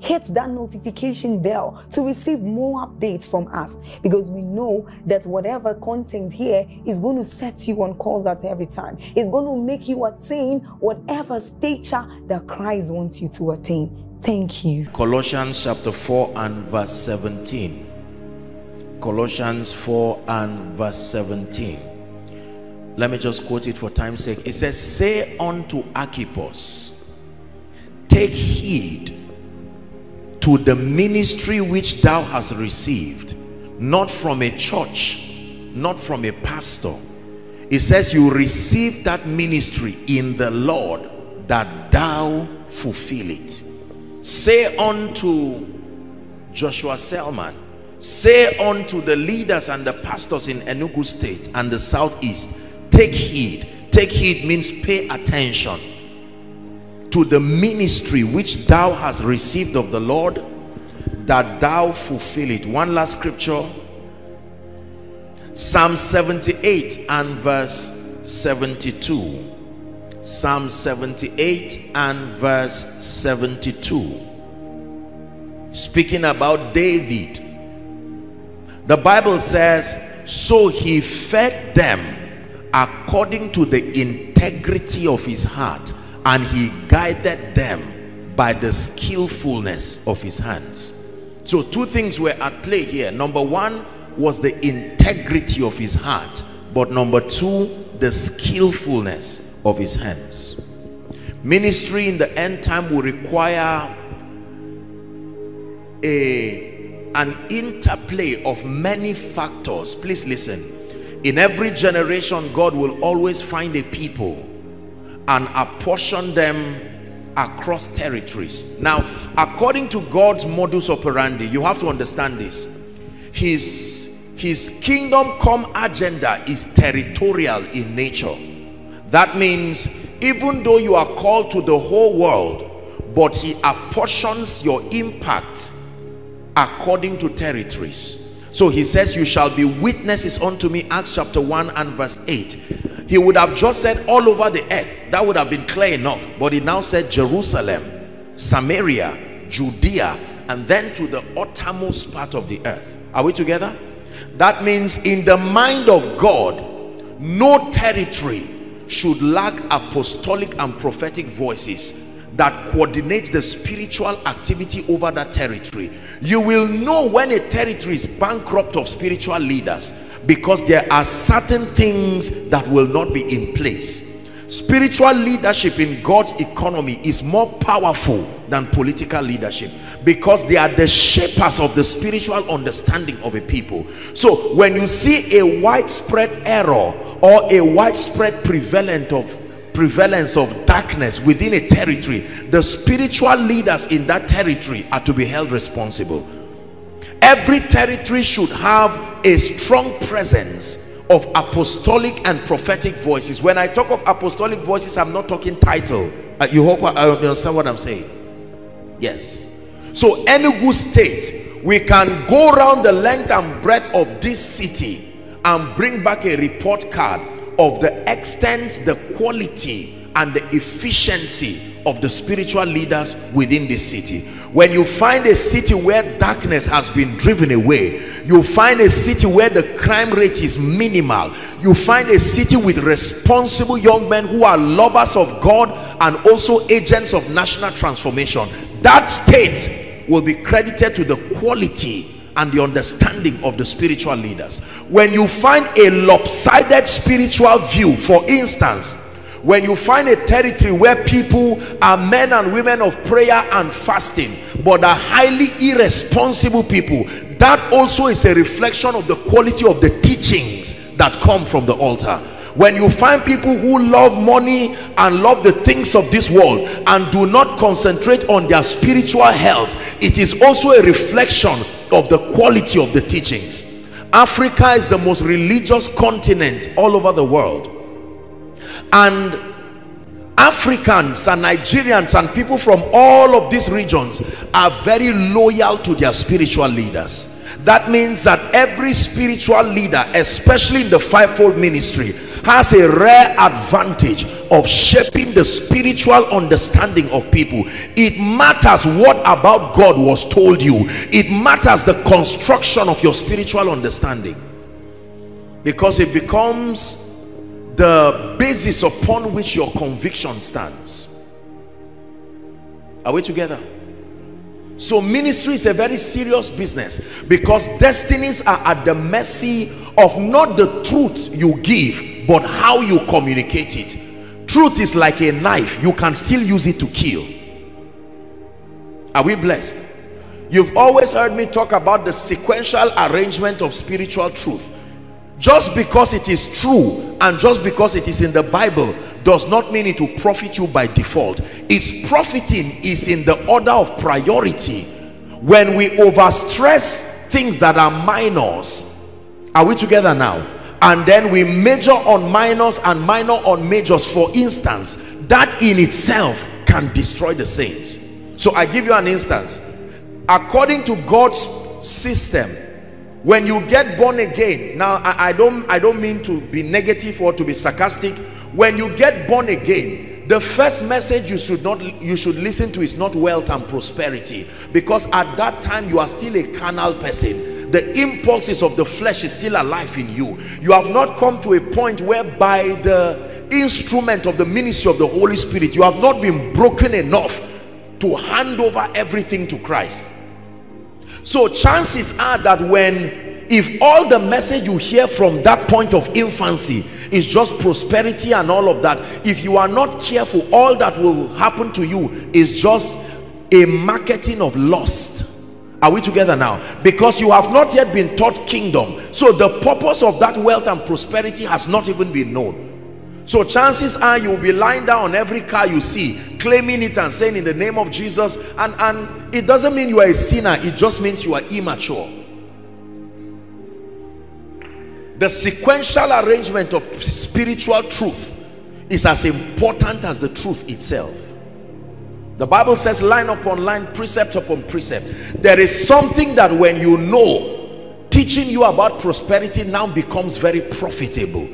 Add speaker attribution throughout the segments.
Speaker 1: hit that notification bell to receive more updates from us because we know that whatever content here is going to set you on course at every time. It's going to make you attain whatever stature that Christ wants you to attain. Thank you.
Speaker 2: Colossians chapter 4 and verse 17. Colossians 4 and verse 17. Let me just quote it for time's sake. It says, Say unto Archippus, take heed to the ministry which thou hast received not from a church not from a pastor. It says you receive that ministry in the lord that thou fulfill it. Say unto joshua selman say unto the leaders and the pastors in enugu state and the southeast take heed. Take heed means pay attention to the ministry which thou hast received of the Lord that thou fulfill it. One last scripture. Psalm 78 and verse 72 Psalm 78 and verse 72 speaking about David. The Bible says so he fed them according to the integrity of his heart and he guided them by the skillfulness of his hands. So two things were at play here. Number one was the integrity of his heart but number two the skillfulness of his hands. Ministry in the end time will require a an interplay of many factors. Please listen. In every generation god will always find a people and apportion them across territories. Now according to god's modus operandi you have to understand this. His his kingdom come agenda is territorial in nature. That means even though you are called to the whole world but he apportions your impact according to territories. So he says you shall be witnesses unto me acts chapter 1 and verse 8 he would have just said all over the earth that would have been clear enough. But he now said jerusalem samaria judea and then to the uttermost part of the earth. Are we together? That means in the mind of god no territory should lack apostolic and prophetic voices that coordinate the spiritual activity over that territory. You will know when a territory is bankrupt of spiritual leaders because there are certain things that will not be in place. Spiritual leadership in god's economy is more powerful than political leadership because they are the shapers of the spiritual understanding of a people. So when you see a widespread error or a widespread prevalent of prevalence of darkness within a territory the spiritual leaders in that territory are to be held responsible every territory should have a strong presence of apostolic and prophetic voices. When i talk of apostolic voices i'm not talking title. Uh, you hope i understand what i'm saying? Yes. So enugu state we can go around the length and breadth of this city and bring back a report card of the extent the quality and the efficiency of the spiritual leaders within the city when you find a city where darkness has been driven away you find a city where the crime rate is minimal you find a city with responsible young men who are lovers of god and also agents of national transformation that state will be credited to the quality and the understanding of the spiritual leaders. When you find a lopsided spiritual view, for instance, when you find a territory where people are men and women of prayer and fasting but are highly irresponsible people that also is a reflection of the quality of the teachings that come from the altar. When you find people who love money and love the things of this world and do not concentrate on their spiritual health it is also a reflection of the quality of the teachings. Africa is the most religious continent all over the world and Africans and Nigerians and people from all of these regions are very loyal to their spiritual leaders. That means that every spiritual leader especially in the fivefold ministry has a rare advantage of shaping the spiritual understanding of people. It matters what about God was told you. It matters the construction of your spiritual understanding. Because it becomes the basis upon which your conviction stands. Are we together? So ministry is a very serious business because destinies are at the mercy of not the truth you give but how you communicate it. Truth is like a knife. You can still use it to kill. Are we blessed? You've always heard me talk about the sequential arrangement of spiritual truth just because it is true and just because it is in the bible does not mean it will profit you by default. Its profiting is in the order of priority. When we overstress things that are minors are we together now? And then we major on minors and minor on majors. For instance that in itself can destroy the saints. So i give you an instance. According to god's system when you get born again now I, I, don't i don't mean to be negative or to be sarcastic. When you get born again the first message you should not you should listen to is not wealth and prosperity. Because at that time you are still a carnal person. The impulses of the flesh is still alive in you. You have not come to a point whereby the instrument of the ministry of the holy spirit you have not been broken enough to hand over everything to christ so chances are that when if all the message you hear from that point of infancy is just prosperity and all of that if you are not careful all that will happen to you is just a marketing of lust. Are we together now? Because you have not yet been taught kingdom. So the purpose of that wealth and prosperity has not even been known so chances are you'll be lying down on every car you see, claiming it and saying in the name of Jesus. And, and it doesn't mean you are a sinner, it just means you are immature. The sequential arrangement of spiritual truth is as important as the truth itself. The Bible says line upon line, precept upon precept. There is something that when you know, teaching you about prosperity now becomes very profitable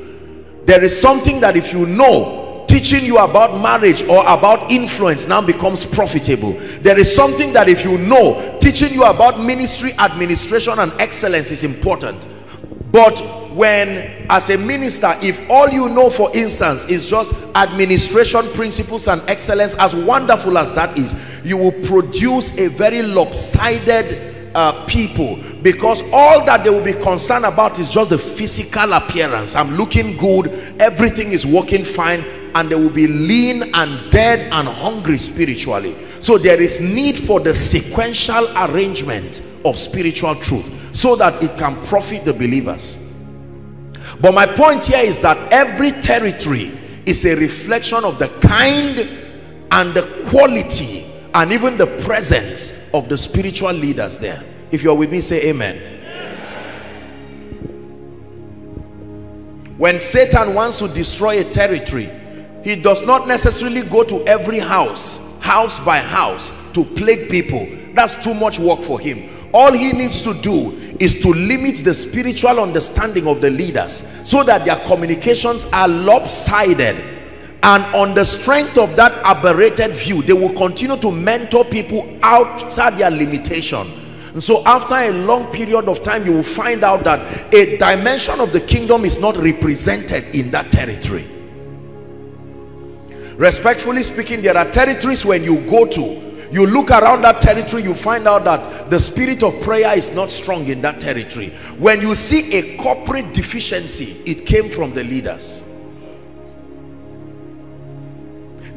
Speaker 2: there is something that if you know teaching you about marriage or about influence now becomes profitable. There is something that if you know teaching you about ministry administration and excellence is important. But when as a minister if all you know for instance is just administration principles and excellence as wonderful as that is you will produce a very lopsided uh, people because all that they will be concerned about is just the physical appearance. I'm looking good everything is working fine and they will be lean and dead and hungry spiritually. So there is need for the sequential arrangement of spiritual truth so that it can profit the believers. But my point here is that every territory is a reflection of the kind and the quality and even the presence of the spiritual leaders there. If you're with me say amen. amen when satan wants to destroy a territory he does not necessarily go to every house house by house to plague people. That's too much work for him. All he needs to do is to limit the spiritual understanding of the leaders so that their communications are lopsided and on the strength of that aberrated view they will continue to mentor people outside their limitation. And so after a long period of time you will find out that a dimension of the kingdom is not represented in that territory. Respectfully speaking there are territories when you go to you look around that territory you find out that the spirit of prayer is not strong in that territory. When you see a corporate deficiency it came from the leaders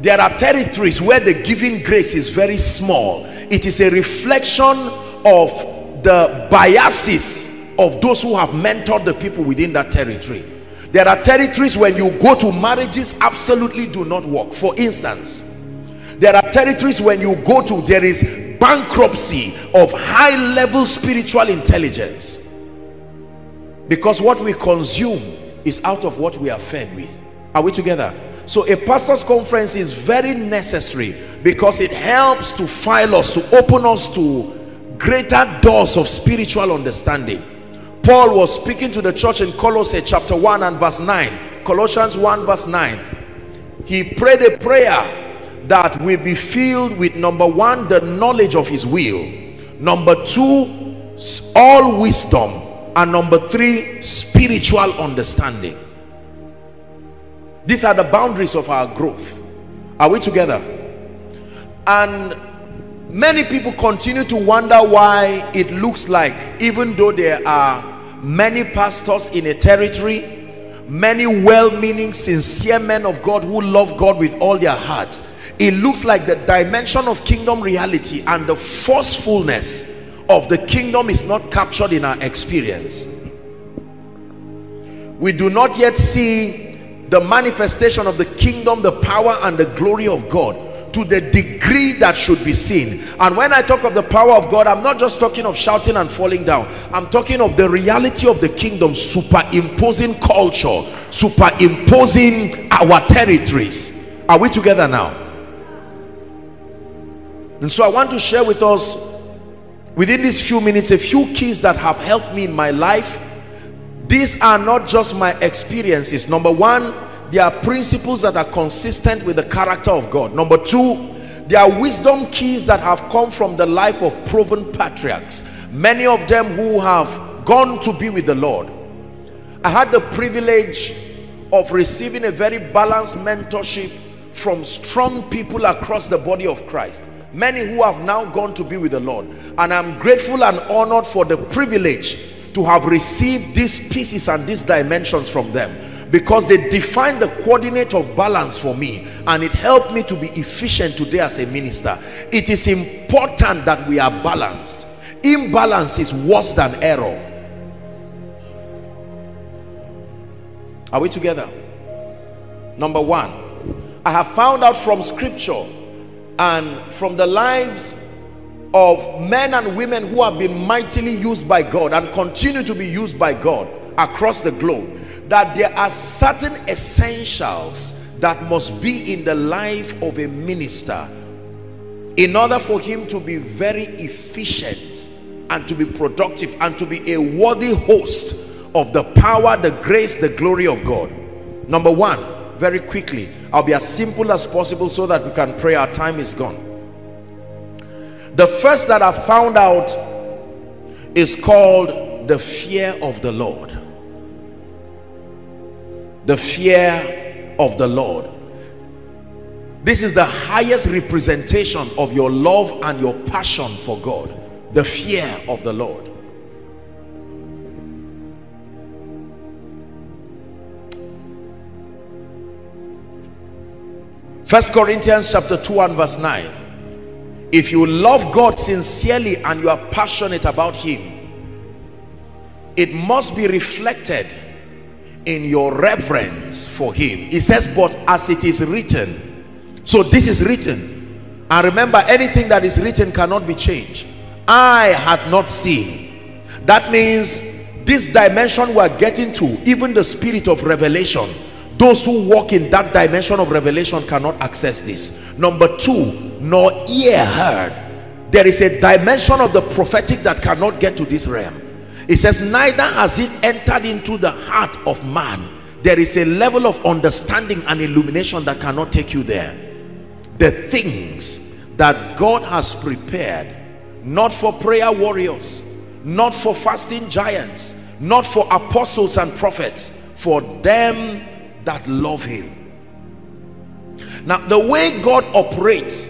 Speaker 2: there are territories where the giving grace is very small. It is a reflection of the biases of those who have mentored the people within that territory. There are territories when you go to marriages absolutely do not work. For instance there are territories when you go to there is bankruptcy of high level spiritual intelligence. Because what we consume is out of what we are fed with. Are we together so a pastor's conference is very necessary because it helps to file us to open us to greater doors of spiritual understanding. Paul was speaking to the church in colossae chapter 1 and verse 9 colossians 1 verse 9 he prayed a prayer that we be filled with number one the knowledge of his will number two all wisdom and number three spiritual understanding these are the boundaries of our growth. Are we together? And many people continue to wonder why it looks like even though there are many pastors in a territory many well-meaning sincere men of God who love God with all their hearts it looks like the dimension of kingdom reality and the forcefulness of the kingdom is not captured in our experience. We do not yet see the manifestation of the kingdom the power and the glory of God to the degree that should be seen. And when I talk of the power of God I'm not just talking of shouting and falling down. I'm talking of the reality of the kingdom superimposing culture superimposing our territories. Are we together now? And so I want to share with us within these few minutes a few keys that have helped me in my life these are not just my experiences. Number one there are principles that are consistent with the character of God. Number two there are wisdom keys that have come from the life of proven patriarchs. Many of them who have gone to be with the Lord. I had the privilege of receiving a very balanced mentorship from strong people across the body of Christ. Many who have now gone to be with the Lord. And I'm grateful and honored for the privilege to have received these pieces and these dimensions from them because they define the coordinate of balance for me and it helped me to be efficient today as a minister. It is important that we are balanced. Imbalance is worse than error. Are we together? Number one i have found out from scripture and from the lives of men and women who have been mightily used by God and continue to be used by God across the globe that there are certain essentials that must be in the life of a minister in order for him to be very efficient and to be productive and to be a worthy host of the power the grace the glory of God. Number one very quickly I'll be as simple as possible so that we can pray. Our time is gone the first that I found out is called the fear of the Lord. The fear of the Lord. This is the highest representation of your love and your passion for God. The fear of the Lord. First Corinthians chapter 2 and verse 9. If you love God sincerely and you are passionate about him, it must be reflected in your reverence for him. He says, but as it is written. So this is written. And remember, anything that is written cannot be changed. I had not seen. That means this dimension we're getting to, even the spirit of revelation, those who walk in that dimension of revelation cannot access this. Number two nor ear heard. There is a dimension of the prophetic that cannot get to this realm. It says neither has it entered into the heart of man. There is a level of understanding and illumination that cannot take you there. The things that God has prepared not for prayer warriors not for fasting giants not for apostles and prophets for them that love him. Now the way God operates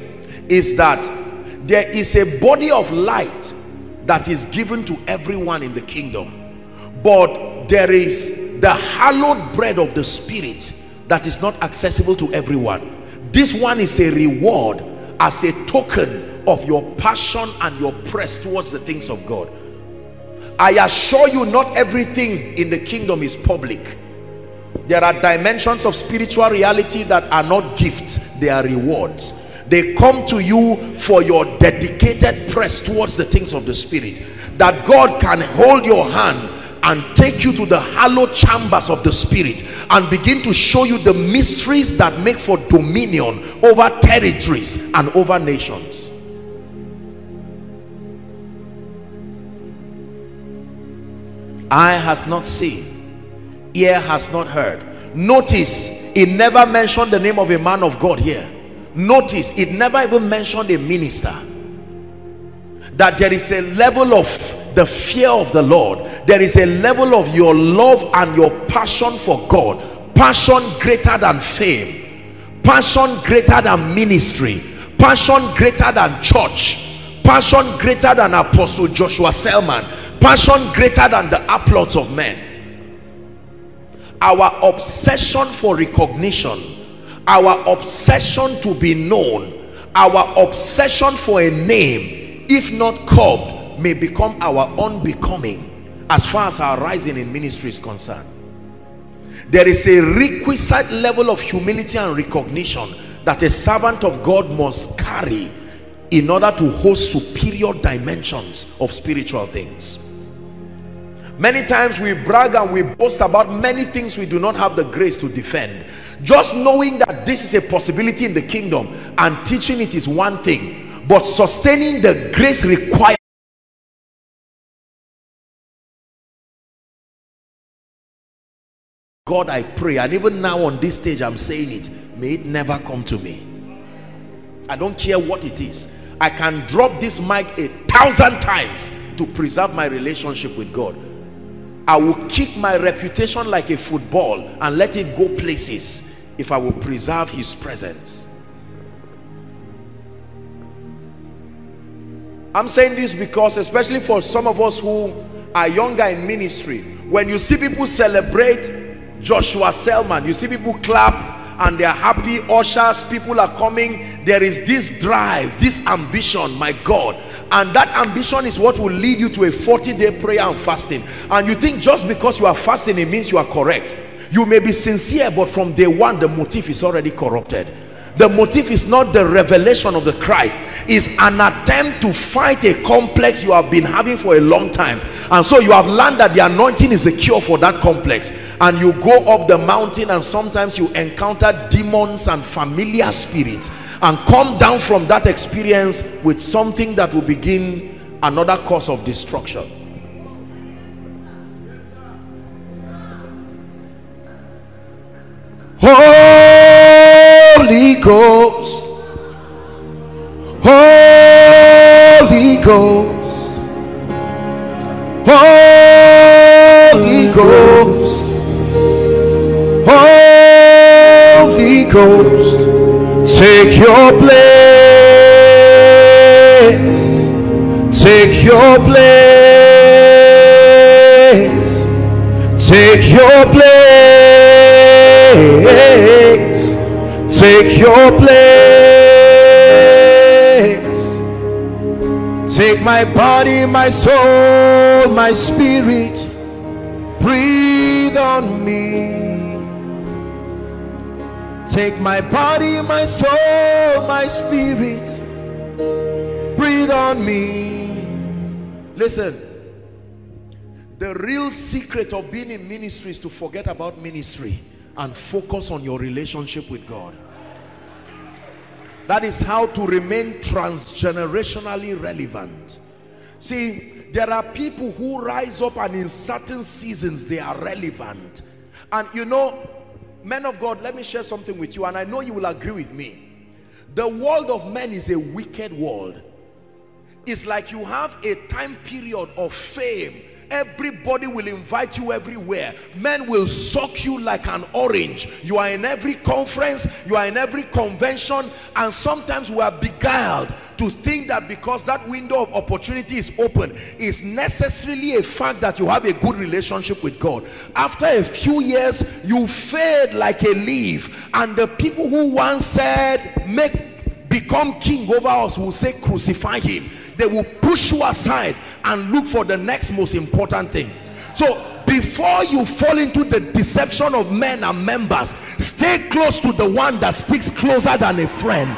Speaker 2: is that there is a body of light that is given to everyone in the kingdom but there is the hallowed bread of the spirit that is not accessible to everyone. This one is a reward as a token of your passion and your press towards the things of God. I assure you not everything in the kingdom is public there are dimensions of spiritual reality that are not gifts they are rewards. They come to you for your dedicated press towards the things of the spirit. That God can hold your hand and take you to the hallowed chambers of the spirit and begin to show you the mysteries that make for dominion over territories and over nations. Eye has not seen ear has not heard. Notice it never mentioned the name of a man of God here. Notice it never even mentioned a minister. That there is a level of the fear of the Lord. There is a level of your love and your passion for God. Passion greater than fame. Passion greater than ministry. Passion greater than church. Passion greater than apostle Joshua Selman. Passion greater than the applause of men our obsession for recognition our obsession to be known our obsession for a name if not curbed may become our unbecoming as far as our rising in ministry is concerned. There is a requisite level of humility and recognition that a servant of God must carry in order to host superior dimensions of spiritual things Many times we brag and we boast about many things we do not have the grace to defend. Just knowing that this is a possibility in the kingdom and teaching it is one thing, but sustaining the grace required. God, I pray, and even now on this stage, I'm saying it, may it never come to me. I don't care what it is. I can drop this mic a thousand times to preserve my relationship with God I will kick my reputation like a football and let it go places if I will preserve his presence. I'm saying this because especially for some of us who are younger in ministry, when you see people celebrate Joshua Selman, you see people clap and they are happy ushers people are coming there is this drive this ambition my god. And that ambition is what will lead you to a 40-day prayer and fasting. And you think just because you are fasting it means you are correct. You may be sincere but from day one the motive is already corrupted the motive is not the revelation of the Christ. Is an attempt to fight a complex you have been having for a long time. And so you have learned that the anointing is the cure for that complex. And you go up the mountain and sometimes you encounter demons and familiar spirits and come down from that experience with something that will begin another course of destruction. Holy Ghost. Holy Ghost. Holy Ghost. Holy Ghost. Take your place. Take your place. Take your place Take your place. Take my body, my soul, my spirit. Breathe on me. Take my body, my soul, my spirit. Breathe on me. Listen. The real secret of being in ministry is to forget about ministry and focus on your relationship with God. That is how to remain transgenerationally relevant. See, there are people who rise up and in certain seasons they are relevant. And you know, men of God, let me share something with you and I know you will agree with me. The world of men is a wicked world. It's like you have a time period of fame Everybody will invite you everywhere. Men will suck you like an orange. You are in every conference, you are in every convention, and sometimes we are beguiled to think that because that window of opportunity is open, is necessarily a fact that you have a good relationship with God. After a few years, you fade like a leaf, and the people who once said, Make become king over us will say, Crucify him they will push you aside and look for the next most important thing. So before you fall into the deception of men and members stay close to the one that sticks closer than a friend.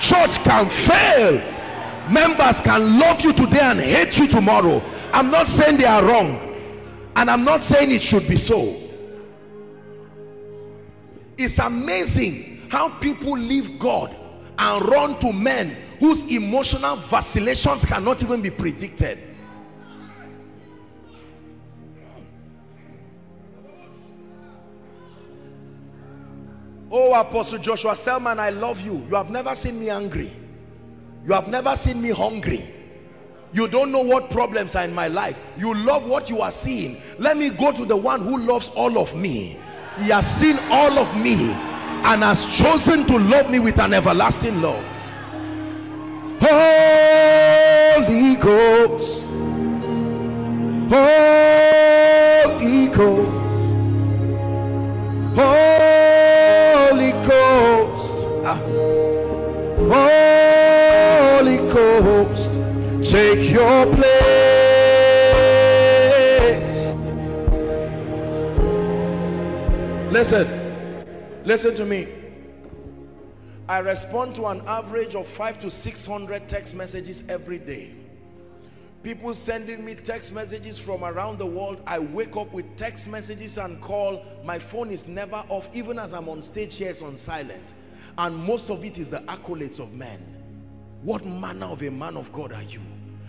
Speaker 2: Church can fail. Members can love you today and hate you tomorrow. I'm not saying they are wrong and i'm not saying it should be so. It's amazing how people leave god and run to men whose emotional vacillations cannot even be predicted. Oh apostle joshua selman i love you. You have never seen me angry. You have never seen me hungry. You don't know what problems are in my life. You love what you are seeing. Let me go to the one who loves all of me. He has seen all of me and has chosen to love me with an everlasting love Holy Ghost. Holy Ghost. Holy Ghost. Ah. Holy Ghost take your place. Listen. Listen to me I respond to an average of five to 600 text messages every day. People sending me text messages from around the world. I wake up with text messages and call. My phone is never off. Even as I'm on stage here, it's on silent. And most of it is the accolades of men. What manner of a man of God are you?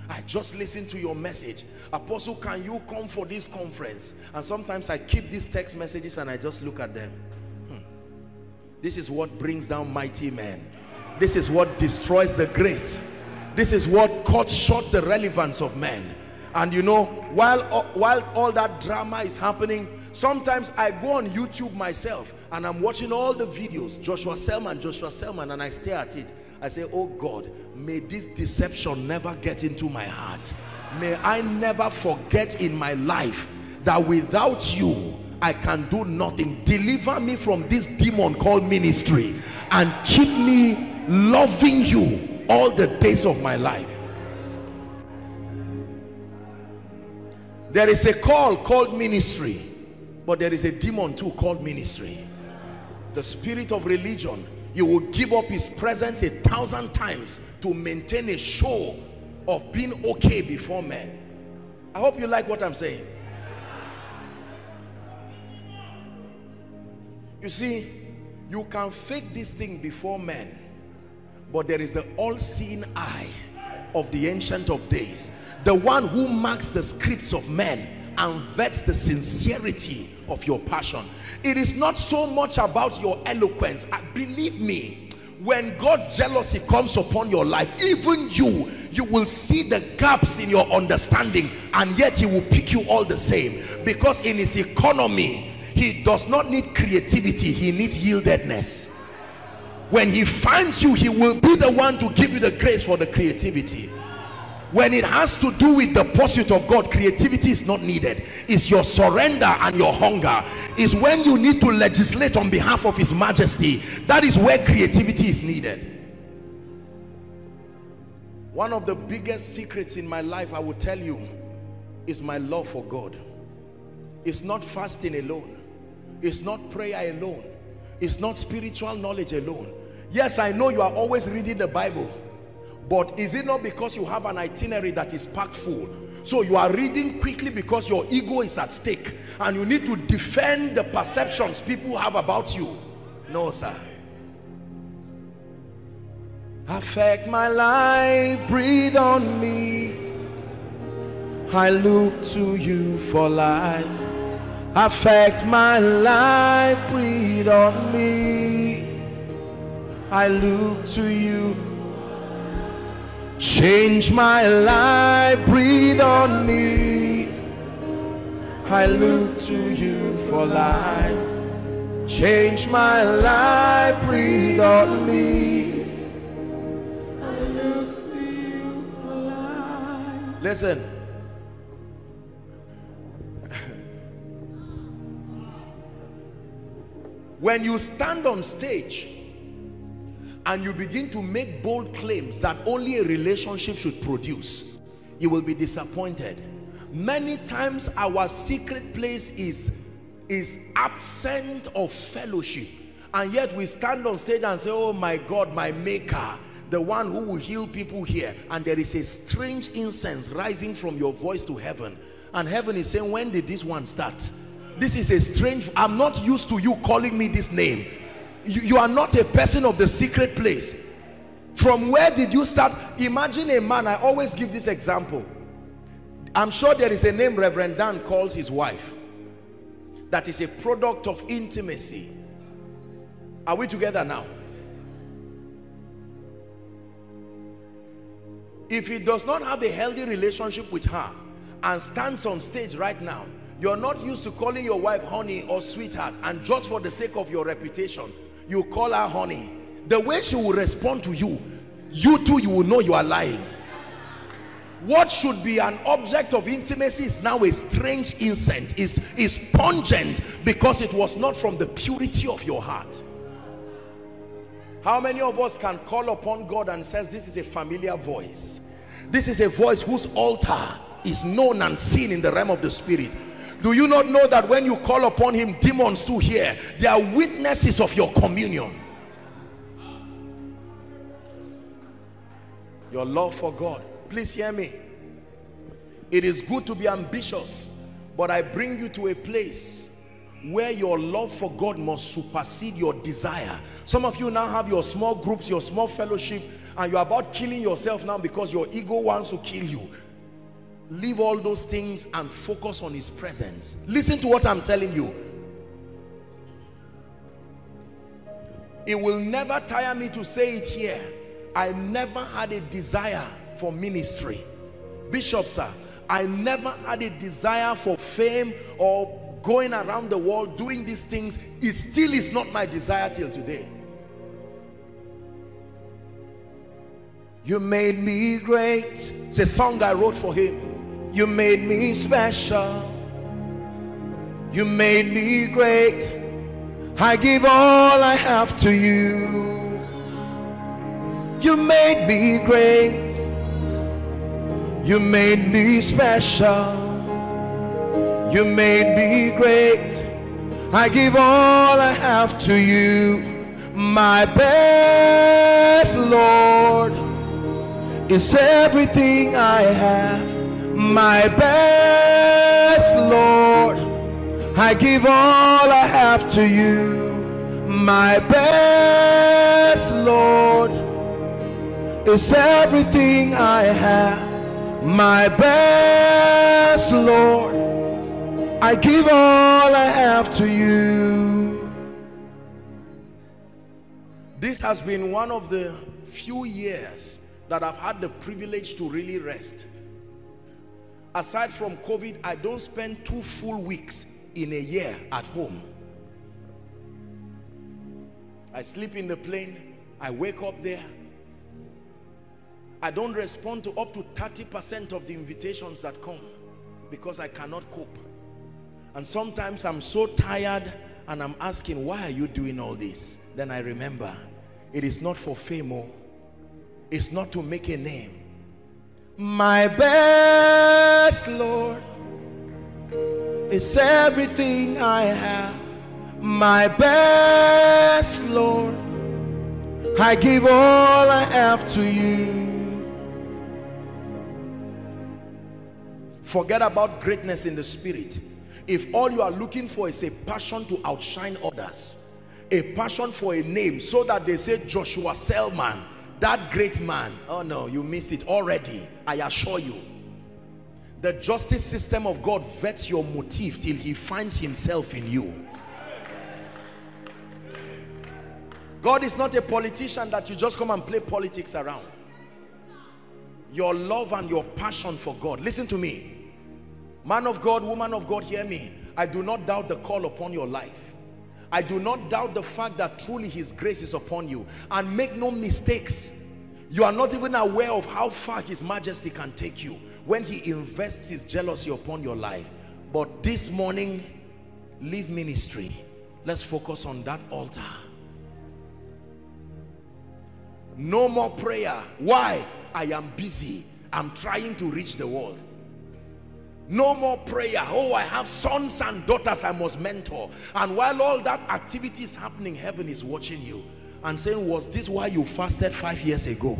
Speaker 2: I just listened to your message. Apostle, can you come for this conference? And sometimes I keep these text messages and I just look at them. This is what brings down mighty men. This is what destroys the great. This is what cuts short the relevance of men. And you know, while, uh, while all that drama is happening, sometimes I go on YouTube myself and I'm watching all the videos, Joshua Selman, Joshua Selman, and I stare at it. I say, oh God, may this deception never get into my heart. May I never forget in my life that without you, I can do nothing. Deliver me from this demon called ministry and keep me loving you all the days of my life. There is a call called ministry, but there is a demon too called ministry. The spirit of religion, you will give up his presence a thousand times to maintain a show of being okay before men. I hope you like what I'm saying. You see, you can fake this thing before men, but there is the all-seeing eye of the ancient of days. The one who marks the scripts of men and vets the sincerity of your passion. It is not so much about your eloquence. Believe me, when God's jealousy comes upon your life, even you, you will see the gaps in your understanding and yet he will pick you all the same because in his economy, he does not need creativity he needs yieldedness. When he finds you he will be the one to give you the grace for the creativity. When it has to do with the pursuit of God creativity is not needed. It's your surrender and your hunger. Is when you need to legislate on behalf of his majesty. That is where creativity is needed. One of the biggest secrets in my life I will tell you is my love for God. It's not fasting alone it's not prayer alone. It's not spiritual knowledge alone. Yes, I know you are always reading the Bible. But is it not because you have an itinerary that is packed full? So you are reading quickly because your ego is at stake. And you need to defend the perceptions people have about you. No, sir. Affect my life, breathe on me. I look to you for life affect my life breathe on me I look to you change my life breathe on me I look to you for life. Change my life, breathe on me. I look to you for life. Listen. When you stand on stage and you begin to make bold claims that only a relationship should produce, you will be disappointed. Many times our secret place is, is absent of fellowship. And yet we stand on stage and say, oh my God, my maker, the one who will heal people here. And there is a strange incense rising from your voice to heaven. And heaven is saying, when did this one start? This is a strange, I'm not used to you calling me this name. You, you are not a person of the secret place. From where did you start? Imagine a man i always give this example. I'm sure there is a name reverend dan calls his wife. That is a product of intimacy. Are we together now? If he does not have a healthy relationship with her and stands on stage right now you're not used to calling your wife honey or sweetheart and just for the sake of your reputation you call her honey. The way she will respond to you you too you will know you are lying. What should be an object of intimacy is now a strange incense. Is is pungent because it was not from the purity of your heart. How many of us can call upon God and says this is a familiar voice. This is a voice whose altar is known and seen in the realm of the spirit do you not know that when you call upon him demons too hear? They are witnesses of your communion. Your love for God. Please hear me. It is good to be ambitious but I bring you to a place where your love for God must supersede your desire. Some of you now have your small groups your small fellowship and you're about killing yourself now because your ego wants to kill you leave all those things and focus on his presence. Listen to what i'm telling you. It will never tire me to say it here. I never had a desire for ministry. Bishop sir i never had a desire for fame or going around the world doing these things. It still is not my desire till today. You made me great. It's a song i wrote for him you made me special. You made me great. I give all I have to you. You made me great. You made me special. You made me great. I give all I have to you. My best, Lord, is everything I have my best, Lord. I give all I have to you. My best, Lord, is everything I have. My best, Lord, I give all I have to you. This has been one of the few years that I've had the privilege to really rest aside from COVID, I don't spend two full weeks in a year at home. I sleep in the plane, I wake up there. I don't respond to up to 30% of the invitations that come because I cannot cope. And sometimes I'm so tired and I'm asking, why are you doing all this? Then I remember, it is not for fame, oh. it's not to make a name my best, Lord, is everything I have. My best, Lord, I give all I have to you. Forget about greatness in the spirit. If all you are looking for is a passion to outshine others, a passion for a name so that they say Joshua Selman, that great man oh no you miss it already i assure you. The justice system of god vets your motive till he finds himself in you. God is not a politician that you just come and play politics around. Your love and your passion for god. Listen to me. Man of God, woman of God, hear me. I do not doubt the call upon your life. I do not doubt the fact that truly his grace is upon you. And make no mistakes. You are not even aware of how far his majesty can take you when he invests his jealousy upon your life. But this morning, leave ministry. Let's focus on that altar. No more prayer. Why? I am busy. I'm trying to reach the world. No more prayer. Oh, I have sons and daughters I must mentor. And while all that activity is happening, heaven is watching you and saying, was this why you fasted five years ago?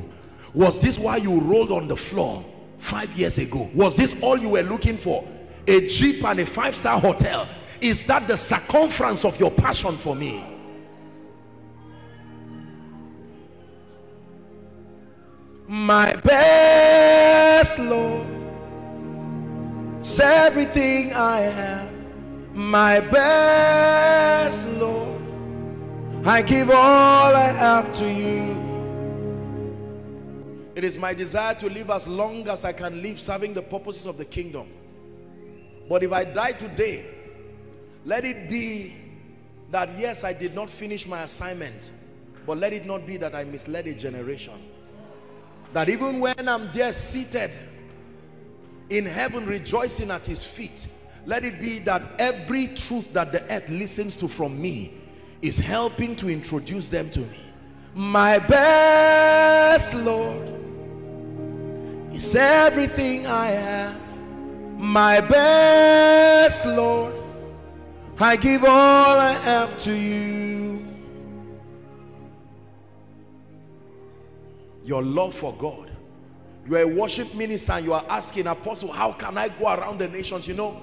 Speaker 2: Was this why you rolled on the floor five years ago? Was this all you were looking for? A jeep and a five-star hotel. Is that the circumference of your passion for me? My best, Lord it's everything I have, my best, Lord. I give all I have to you. It is my desire to live as long as I can live serving the purposes of the kingdom. But if I die today, let it be that yes, I did not finish my assignment, but let it not be that I misled a generation. That even when I'm there seated in heaven rejoicing at his feet. Let it be that every truth that the earth listens to from me is helping to introduce them to me. My best lord is everything i have. My best lord i give all i have to you. Your love for god you are a worship minister and you are asking apostle how can i go around the nations? You know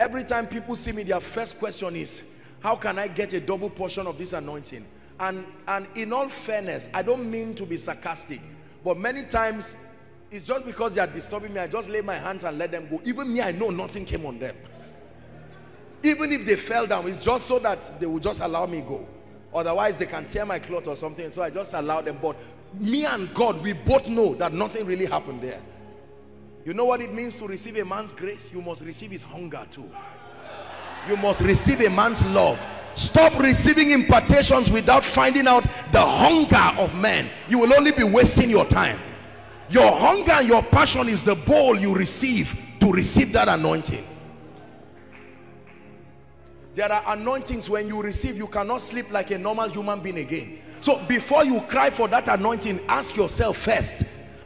Speaker 2: every time people see me their first question is how can i get a double portion of this anointing? And and in all fairness i don't mean to be sarcastic but many times it's just because they are disturbing me i just lay my hands and let them go. Even me i know nothing came on them. Even if they fell down it's just so that they will just allow me go. Otherwise they can tear my cloth or something so i just allow them. But me and god we both know that nothing really happened there. You know what it means to receive a man's grace? You must receive his hunger too. You must receive a man's love. Stop receiving impartations without finding out the hunger of men. You will only be wasting your time. Your hunger and your passion is the bowl you receive to receive that anointing there are anointings. When you receive you cannot sleep like a normal human being again. So before you cry for that anointing ask yourself first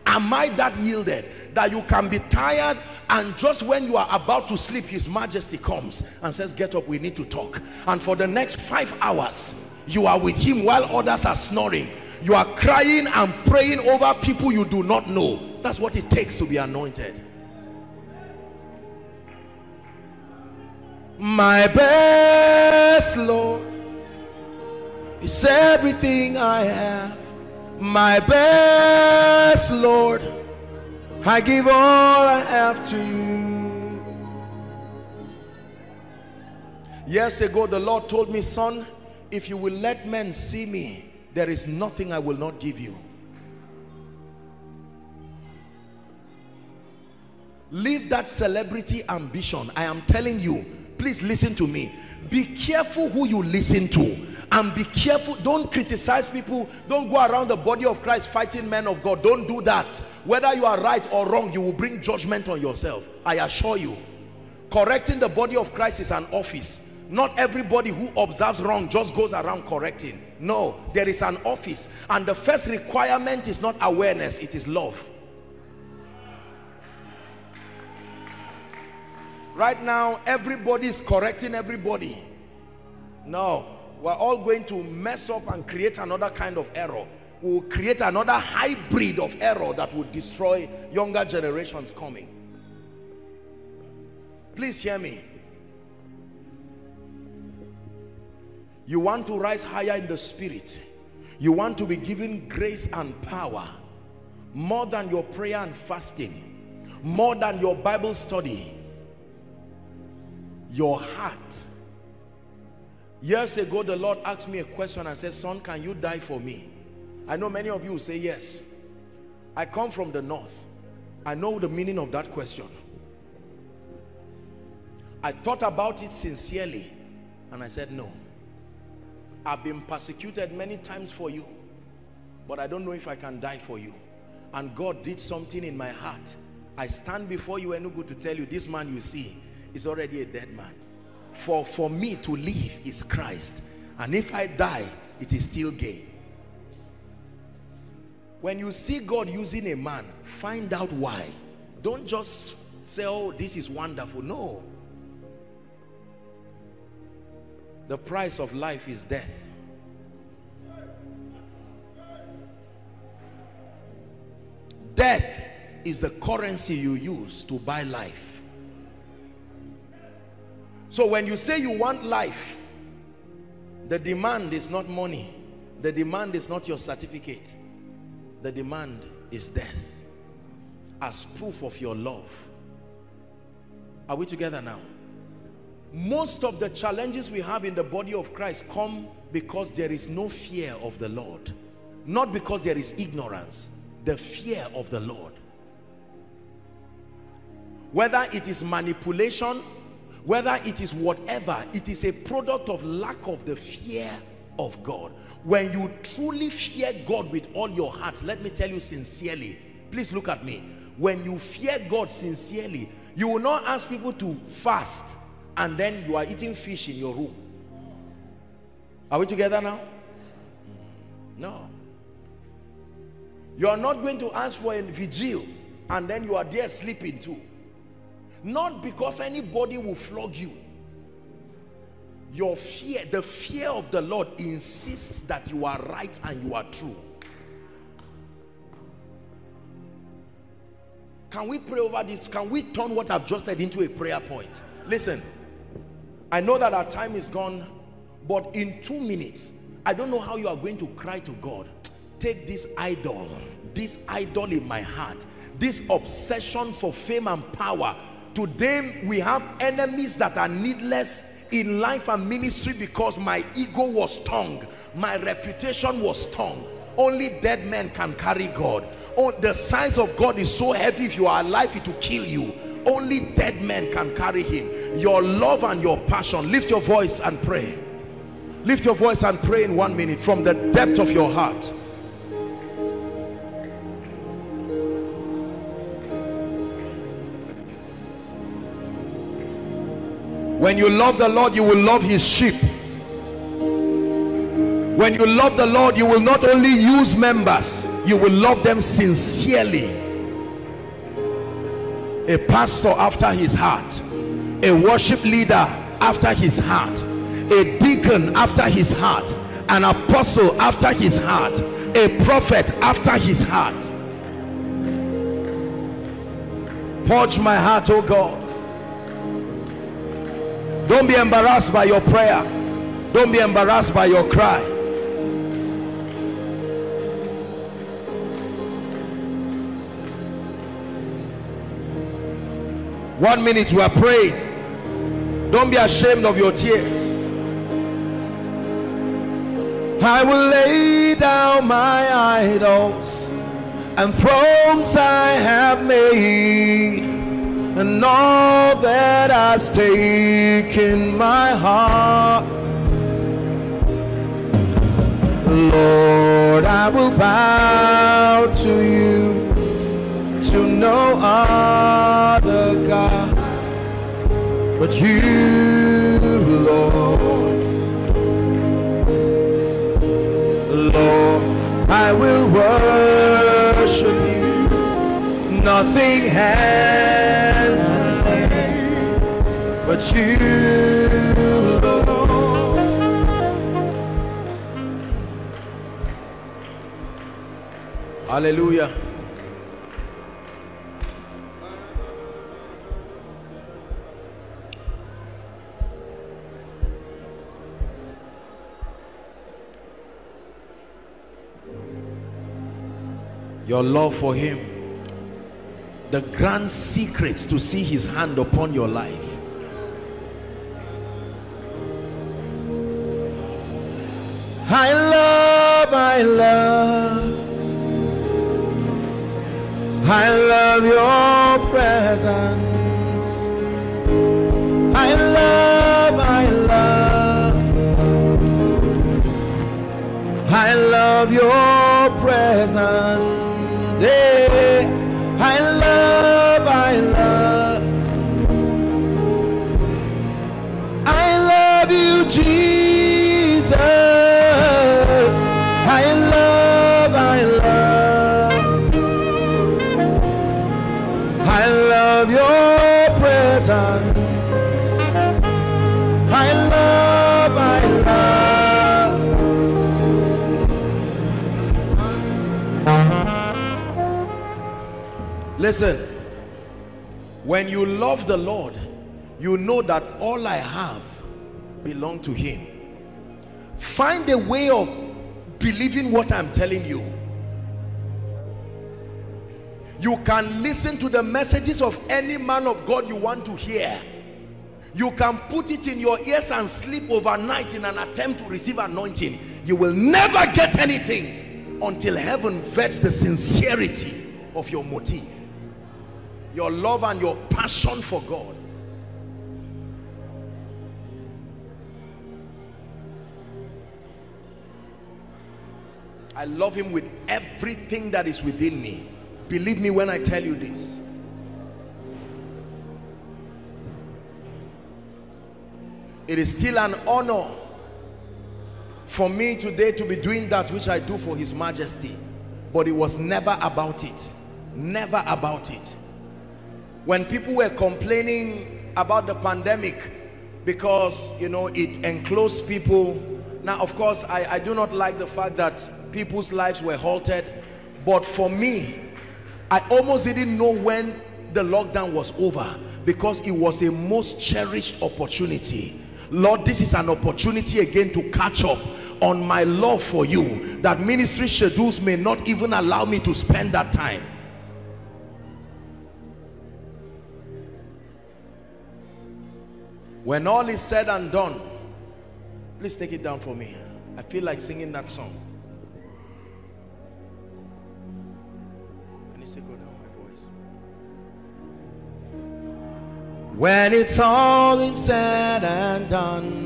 Speaker 2: am i that yielded that you can be tired and just when you are about to sleep his majesty comes and says get up we need to talk. And for the next five hours you are with him while others are snoring. You are crying and praying over people you do not know. That's what it takes to be anointed my best Lord is everything I have. My best Lord I give all I have to you. Years ago the Lord told me son if you will let men see me there is nothing I will not give you. Leave that celebrity ambition. I am telling you please listen to me. Be careful who you listen to. And be careful don't criticize people. Don't go around the body of Christ fighting men of God. Don't do that. Whether you are right or wrong you will bring judgment on yourself. I assure you. Correcting the body of Christ is an office. Not everybody who observes wrong just goes around correcting. No there is an office. And the first requirement is not awareness it is love right now everybody is correcting everybody. No we're all going to mess up and create another kind of error. We'll create another hybrid of error that will destroy younger generations coming. Please hear me. You want to rise higher in the spirit. You want to be given grace and power more than your prayer and fasting more than your bible study your heart years ago the lord asked me a question and said son can you die for me i know many of you say yes i come from the north i know the meaning of that question I thought about it sincerely and I said, no. I've been persecuted many times for you, but I don't know if I can die for you. And God did something in my heart. I stand before you, Enugu, to tell you, this man you see is already a dead man. For, for me to live is Christ. And if I die, it is still gain. When you see God using a man, find out why. Don't just say, oh, this is wonderful. No. The price of life is death. Death is the currency you use to buy life. So when you say you want life, the demand is not money. The demand is not your certificate. The demand is death as proof of your love. Are we together now? Most of the challenges we have in the body of Christ come because there is no fear of the Lord. Not because there is ignorance. The fear of the Lord. Whether it is manipulation, whether it is whatever, it is a product of lack of the fear of God. When you truly fear God with all your heart, let me tell you sincerely, please look at me. When you fear God sincerely, you will not ask people to fast and then you are eating fish in your room. Are we together now? No. You are not going to ask for a vigil and then you are there sleeping too. Not because anybody will flog you. Your fear, the fear of the Lord insists that you are right and you are true. Can we pray over this? Can we turn what I've just said into a prayer point? Listen, I know that our time is gone, but in two minutes, I don't know how you are going to cry to God. Take this idol, this idol in my heart, this obsession for fame and power. Today, we have enemies that are needless in life and ministry because my ego was stung, my reputation was stung. Only dead men can carry God. Oh, the size of God is so heavy, if you are alive, it will kill you. Only dead men can carry him. Your love and your passion, lift your voice and pray. Lift your voice and pray in one minute from the depth of your heart. When you love the Lord, you will love his sheep. When you love the Lord, you will not only use members, you will love them sincerely. A pastor after his heart, a worship leader after his heart, a deacon after his heart, an apostle after his heart, a prophet after his heart. Purge my heart, oh God. Don't be embarrassed by your prayer. Don't be embarrassed by your cry. One minute we are praying. Don't be ashamed of your tears. I will lay down my idols and thrones I have made and all that has taken my heart. Lord, I will bow to you to no other God but you, Lord. Lord, I will worship you. Nothing has but you. Hallelujah. Your love for him the grand secret to see his hand upon your life I love, I love, I love your presence. I love, I love, I love your presence. Yeah. Listen, when you love the Lord, you know that all I have belong to him. Find a way of believing what i'm telling you. You can listen to the messages of any man of god you want to hear. You can put it in your ears and sleep overnight in an attempt to receive anointing. You will never get anything until heaven vets the sincerity of your motive your love and your passion for god I love him with everything that is within me. Believe me when I tell you this. It is still an honor for me today to be doing that which I do for his majesty. But it was never about it. Never about it. When people were complaining about the pandemic because, you know, it enclosed people. Now, of course, I, I do not like the fact that people's lives were halted but for me I almost didn't know when the lockdown was over because it was a most cherished opportunity Lord this is an opportunity again to catch up on my love for you that ministry schedules may not even allow me to spend that time when all is said and done please take it down for me. I feel like singing that song. Can you say go down my voice? when it's all been said and done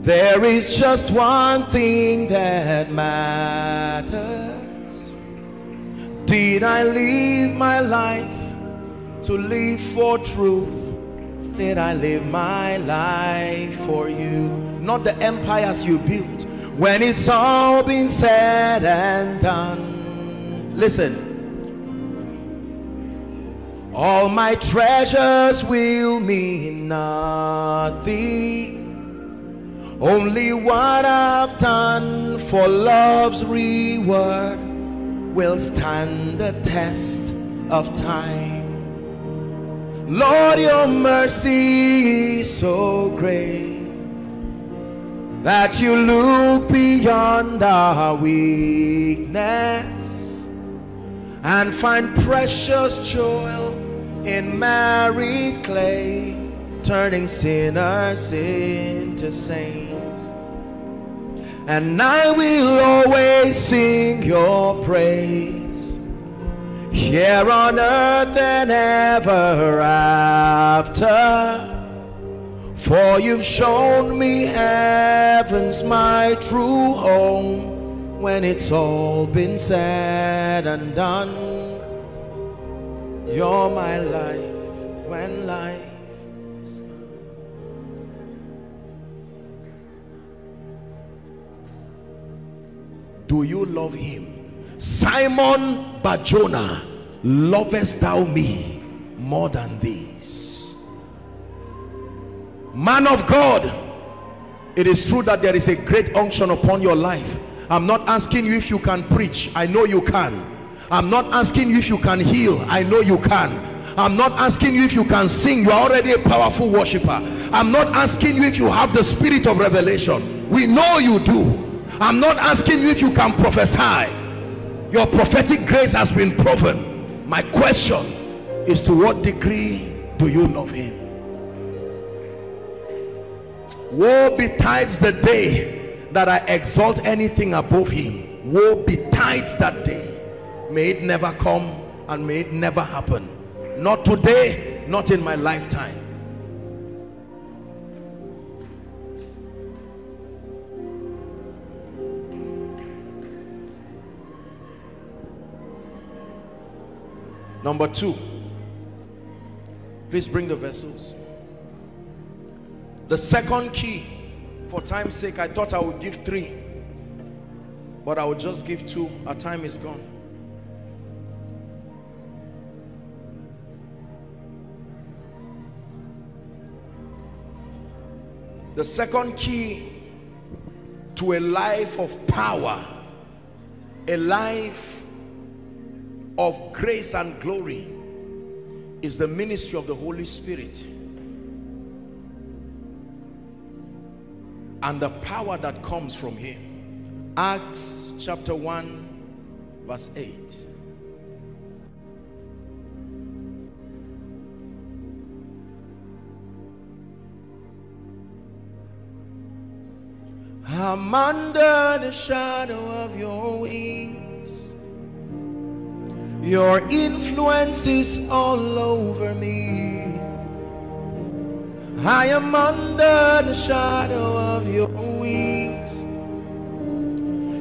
Speaker 2: there is just one thing that matters. Did I live my life to live for truth did I live my life for you. Not the empires you built when it's all been said and done. Listen. All my treasures will mean nothing. Only what I've done for love's reward will stand the test of time Lord your mercy is so great that you look beyond our weakness and find precious joy in married clay, turning sinners into saints. And I will always sing your praise here on earth and ever after. For you've shown me heaven's my true home when it's all been said and done. You're my life when life Do you love him? Simon Barjona, lovest thou me more than these? Man of God, it is true that there is a great unction upon your life. I'm not asking you if you can preach. I know you can I'm not asking you if you can heal. I know you can. I'm not asking you if you can sing. You are already a powerful worshiper. I'm not asking you if you have the spirit of revelation. We know you do. I'm not asking you if you can prophesy. Your prophetic grace has been proven. My question is to what degree do you love him? Woe betides the day that I exalt anything above him. Woe betides that day may it never come and may it never happen not today not in my lifetime number two please bring the vessels The second key, for time's sake, I thought I would give three, but I will just give two. Our time is gone. The second key to a life of power, a life of grace and glory is the ministry of the Holy Spirit. And the power that comes from him. Acts chapter 1 verse 8 I'm under the shadow of your wings. Your influence is all over me. I am under the shadow of your wings.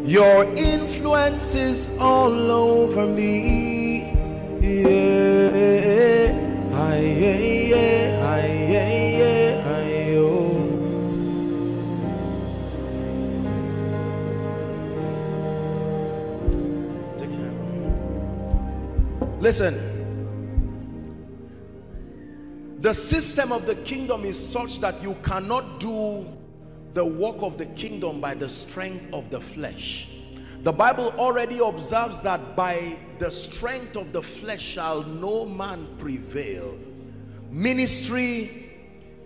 Speaker 2: Your influence is all over me. Yeah. I, Listen. The system of the kingdom is such that you cannot do the work of the kingdom by the strength of the flesh. The Bible already observes that by the strength of the flesh shall no man prevail. Ministry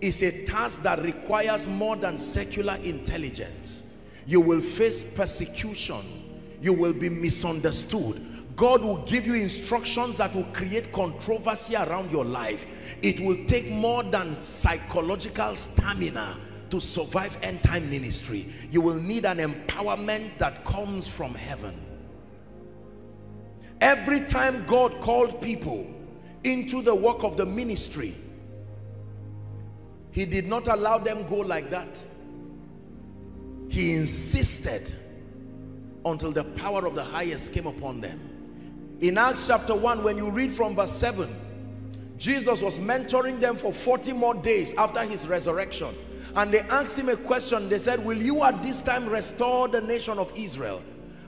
Speaker 2: is a task that requires more than secular intelligence. You will face persecution. You will be misunderstood. God will give you instructions that will create controversy around your life. It will take more than psychological stamina to survive end time ministry. You will need an empowerment that comes from heaven. Every time God called people into the work of the ministry, he did not allow them go like that. He insisted until the power of the highest came upon them. In Acts chapter 1, when you read from verse 7, Jesus was mentoring them for 40 more days after his resurrection. And they asked him a question. They said, will you at this time restore the nation of Israel?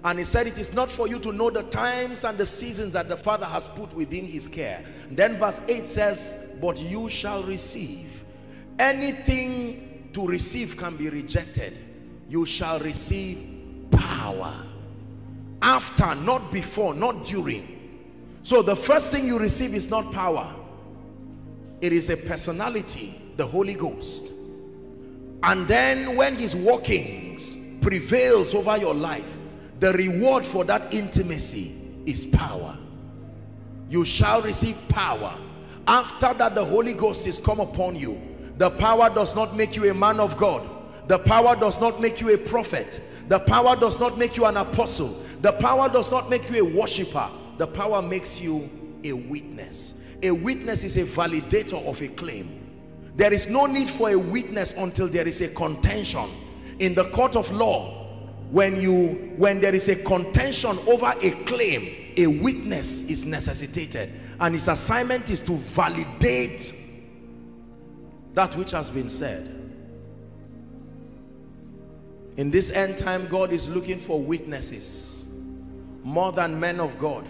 Speaker 2: And he said, it is not for you to know the times and the seasons that the Father has put within his care. Then verse 8 says, but you shall receive. Anything to receive can be rejected. You shall receive power after not before not during. So the first thing you receive is not power. It is a personality the Holy Ghost. And then when his workings prevails over your life the reward for that intimacy is power. You shall receive power. After that the Holy Ghost is come upon you. The power does not make you a man of God. The power does not make you a prophet the power does not make you an apostle the power does not make you a worshiper. The power makes you a witness. A witness is a validator of a claim. There is no need for a witness until there is a contention. In the court of law, when you when there is a contention over a claim, a witness is necessitated. And his assignment is to validate that which has been said. In this end time, God is looking for witnesses more than men of God,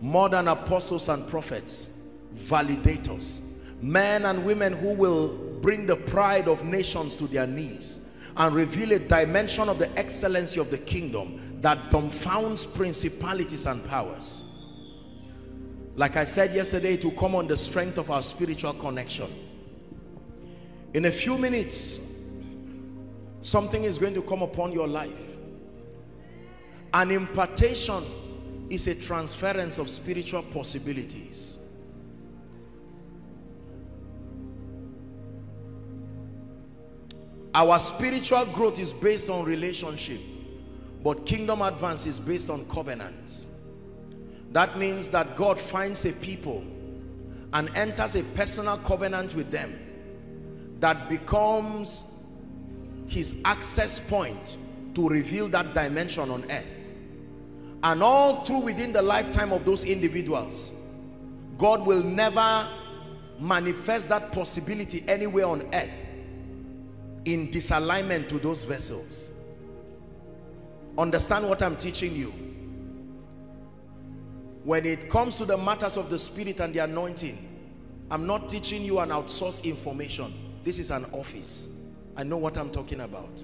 Speaker 2: more than apostles and prophets, validators, men and women who will bring the pride of nations to their knees and reveal a dimension of the excellency of the kingdom that dumbfounds principalities and powers. Like I said yesterday, to come on the strength of our spiritual connection. In a few minutes, something is going to come upon your life an impartation is a transference of spiritual possibilities. Our spiritual growth is based on relationship, but kingdom advance is based on covenant. That means that God finds a people and enters a personal covenant with them that becomes his access point to reveal that dimension on earth. And all through within the lifetime of those individuals God will never manifest that possibility anywhere on earth in disalignment to those vessels. Understand what i'm teaching you. When it comes to the matters of the spirit and the anointing i'm not teaching you an outsourced information. This is an office i know what i'm talking about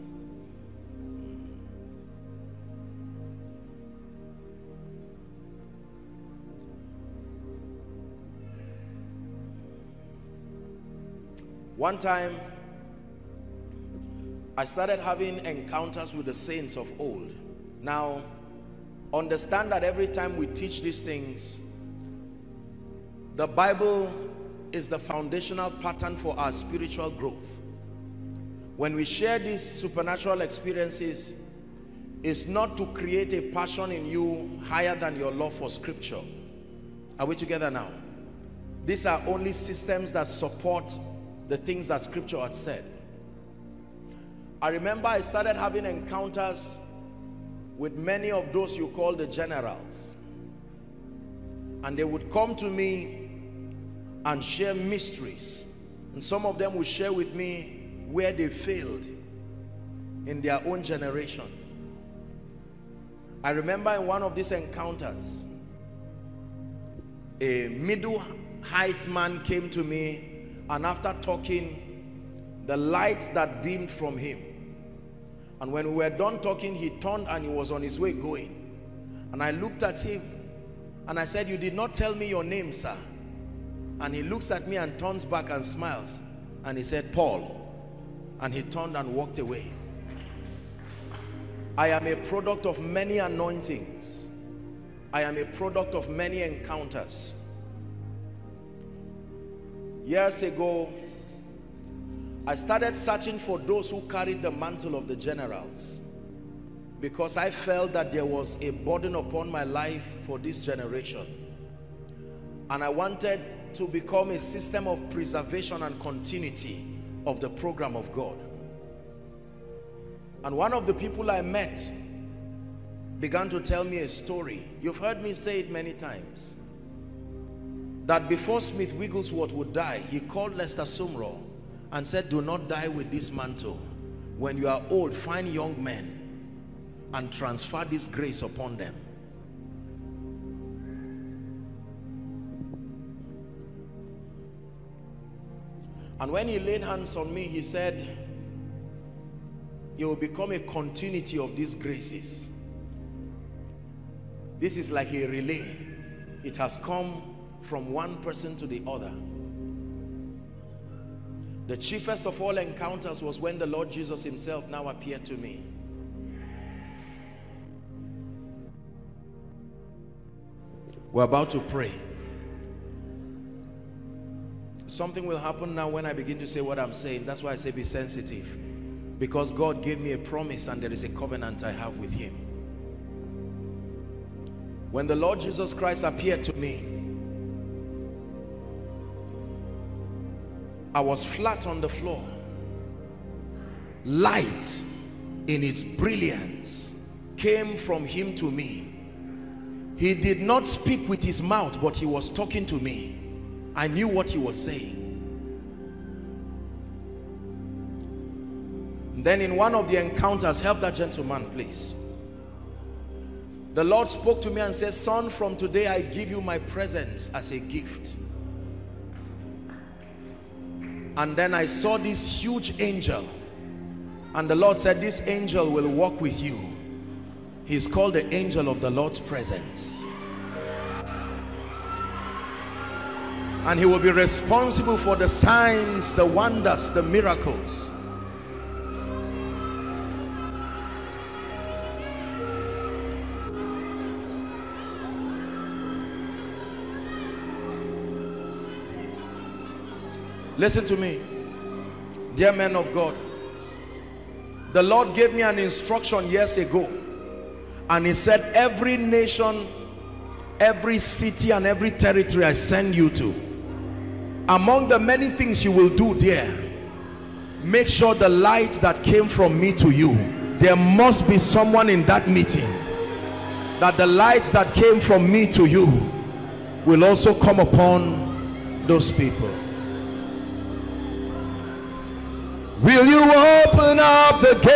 Speaker 2: One time, I started having encounters with the saints of old. Now, understand that every time we teach these things, the Bible is the foundational pattern for our spiritual growth. When we share these supernatural experiences, it's not to create a passion in you higher than your love for scripture. Are we together now? These are only systems that support the things that scripture had said. I remember I started having encounters with many of those you call the generals. And they would come to me and share mysteries. And some of them would share with me where they failed in their own generation. I remember in one of these encounters, a middle height man came to me and after talking the light that beamed from him and when we were done talking he turned and he was on his way going. And I looked at him and I said you did not tell me your name sir. And he looks at me and turns back and smiles and he said Paul and he turned and walked away. I am a product of many anointings. I am a product of many encounters. Years ago I started searching for those who carried the mantle of the generals because I felt that there was a burden upon my life for this generation. And I wanted to become a system of preservation and continuity of the program of God and one of the people I met began to tell me a story you've heard me say it many times that before Smith Wigglesworth would die, he called Lester Sumrall and said, do not die with this mantle. When you are old, find young men and transfer this grace upon them. And when he laid hands on me, he said, you will become a continuity of these graces. This is like a relay. It has come from one person to the other. The chiefest of all encounters was when the Lord Jesus himself now appeared to me. We're about to pray. Something will happen now when I begin to say what I'm saying. That's why I say be sensitive. Because God gave me a promise and there is a covenant I have with him. When the Lord Jesus Christ appeared to me, I was flat on the floor. Light in its brilliance came from him to me. He did not speak with his mouth, but he was talking to me. I knew what he was saying. Then in one of the encounters, help that gentleman, please. The Lord spoke to me and said, son, from today I give you my presence as a gift and then I saw this huge angel and the Lord said this angel will walk with you he's called the angel of the Lord's presence and he will be responsible for the signs the wonders the miracles Listen to me. Dear men of God. The Lord gave me an instruction years ago. And he said, every nation, every city and every territory I send you to. Among the many things you will do there. Make sure the light that came from me to you. There must be someone in that meeting. That the light that came from me to you will also come upon those people Will you open up the gates?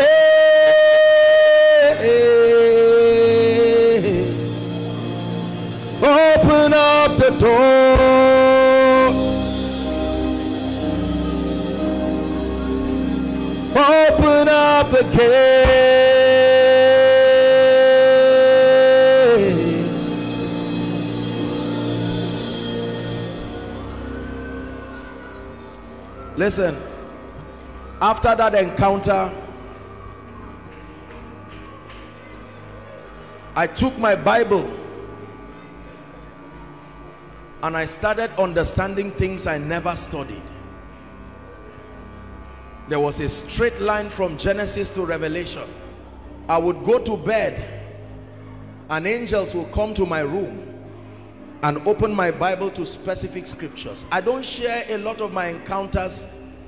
Speaker 2: Open up the door. Listen, after that encounter, I took my Bible and I started understanding things I never studied. There was a straight line from Genesis to Revelation. I would go to bed and angels will come to my room and open my Bible to specific scriptures. I don't share a lot of my encounters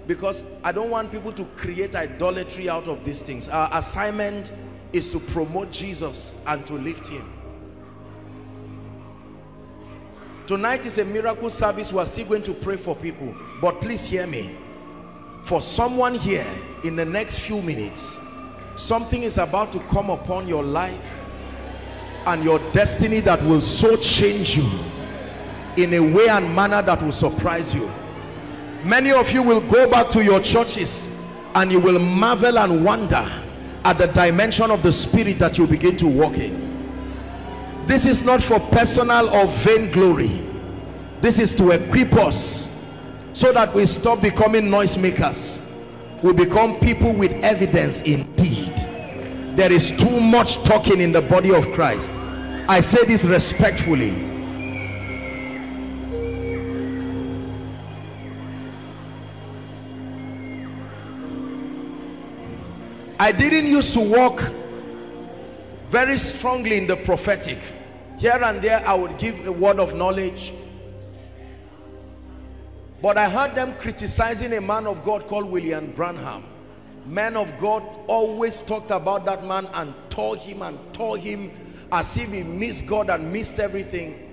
Speaker 2: because I don't want people to create idolatry out of these things. Our assignment is to promote Jesus and to lift him. Tonight is a miracle service. We're still going to pray for people. But please hear me. For someone here in the next few minutes, something is about to come upon your life and your destiny that will so change you in a way and manner that will surprise you. Many of you will go back to your churches and you will marvel and wonder at the dimension of the spirit that you begin to walk in. This is not for personal or vain glory. This is to equip us so that we stop becoming noisemakers. We become people with evidence indeed. There is too much talking in the body of Christ. I say this respectfully. I didn't used to walk very strongly in the prophetic. Here and there I would give a word of knowledge but I heard them criticizing a man of God called William Branham. Men of God always talked about that man and tore him and tore him as if he missed God and missed everything.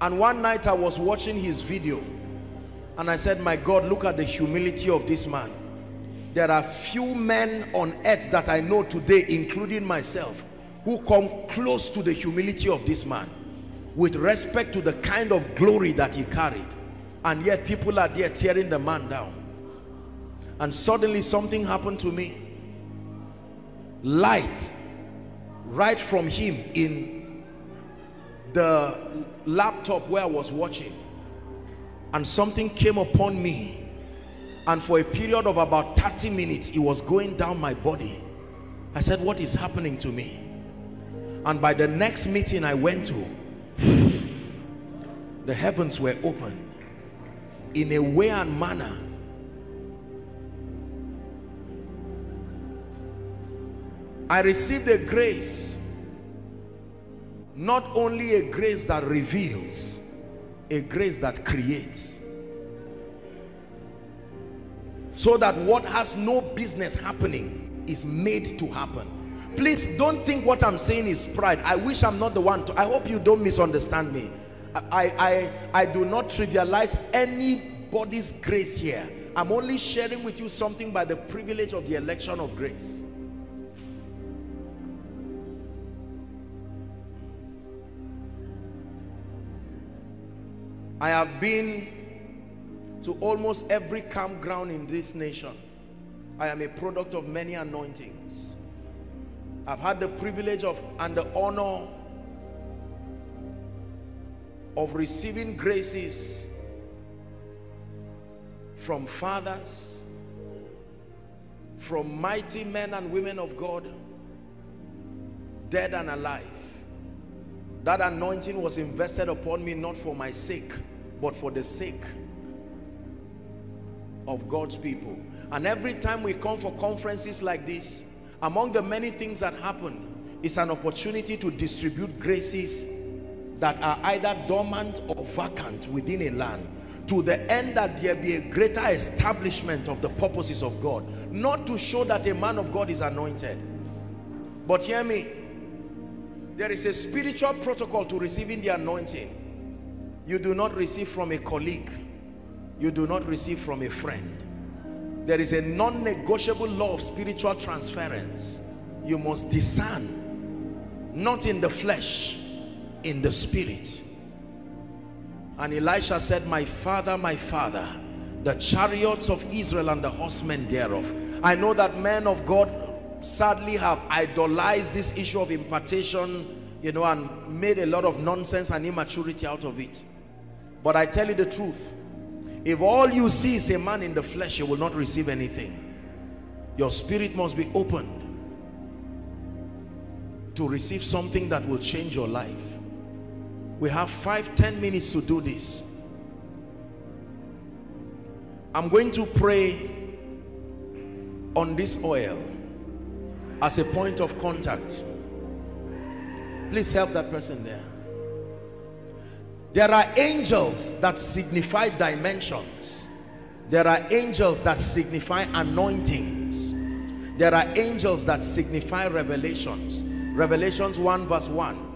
Speaker 2: And one night I was watching his video and I said my God look at the humility of this man. There are few men on earth that I know today including myself who come close to the humility of this man with respect to the kind of glory that he carried and yet people are there tearing the man down. And suddenly something happened to me. Light right from him in the laptop where I was watching. And something came upon me. And for a period of about 30 minutes it was going down my body. I said what is happening to me? And by the next meeting I went to the heavens were open in a way and manner I received a grace not only a grace that reveals a grace that creates. So that what has no business happening is made to happen. Please don't think what I'm saying is pride. I wish I'm not the one to I hope you don't misunderstand me I, I, I do not trivialize anybody's grace here I'm only sharing with you something by the privilege of the election of grace I have been to almost every campground in this nation. I am a product of many anointings. I've had the privilege of and the honor of receiving graces from fathers, from mighty men and women of God, dead and alive. That anointing was invested upon me not for my sake, but for the sake of God's people. And every time we come for conferences like this, among the many things that happen is an opportunity to distribute graces that are either dormant or vacant within a land to the end that there be a greater establishment of the purposes of God. Not to show that a man of God is anointed. But hear me, there is a spiritual protocol to receiving the anointing. You do not receive from a colleague. You do not receive from a friend. There is a non-negotiable law of spiritual transference. You must discern not in the flesh in the spirit and Elisha said my father my father the chariots of Israel and the horsemen thereof I know that men of God sadly have idolized this issue of impartation you know and made a lot of nonsense and immaturity out of it but I tell you the truth if all you see is a man in the flesh, you will not receive anything. Your spirit must be opened to receive something that will change your life. We have five, ten minutes to do this. I'm going to pray on this oil as a point of contact. Please help that person there. There are angels that signify dimensions. There are angels that signify anointings. There are angels that signify revelations. Revelations 1 verse 1.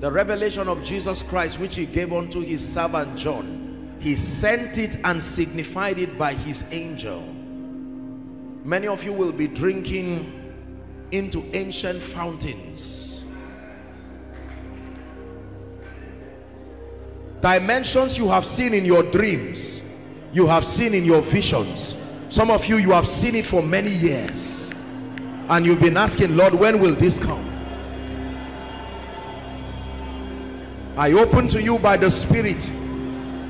Speaker 2: The revelation of Jesus Christ which he gave unto his servant John. He sent it and signified it by his angel. Many of you will be drinking into ancient fountains dimensions you have seen in your dreams you have seen in your visions some of you you have seen it for many years and you've been asking lord when will this come i open to you by the spirit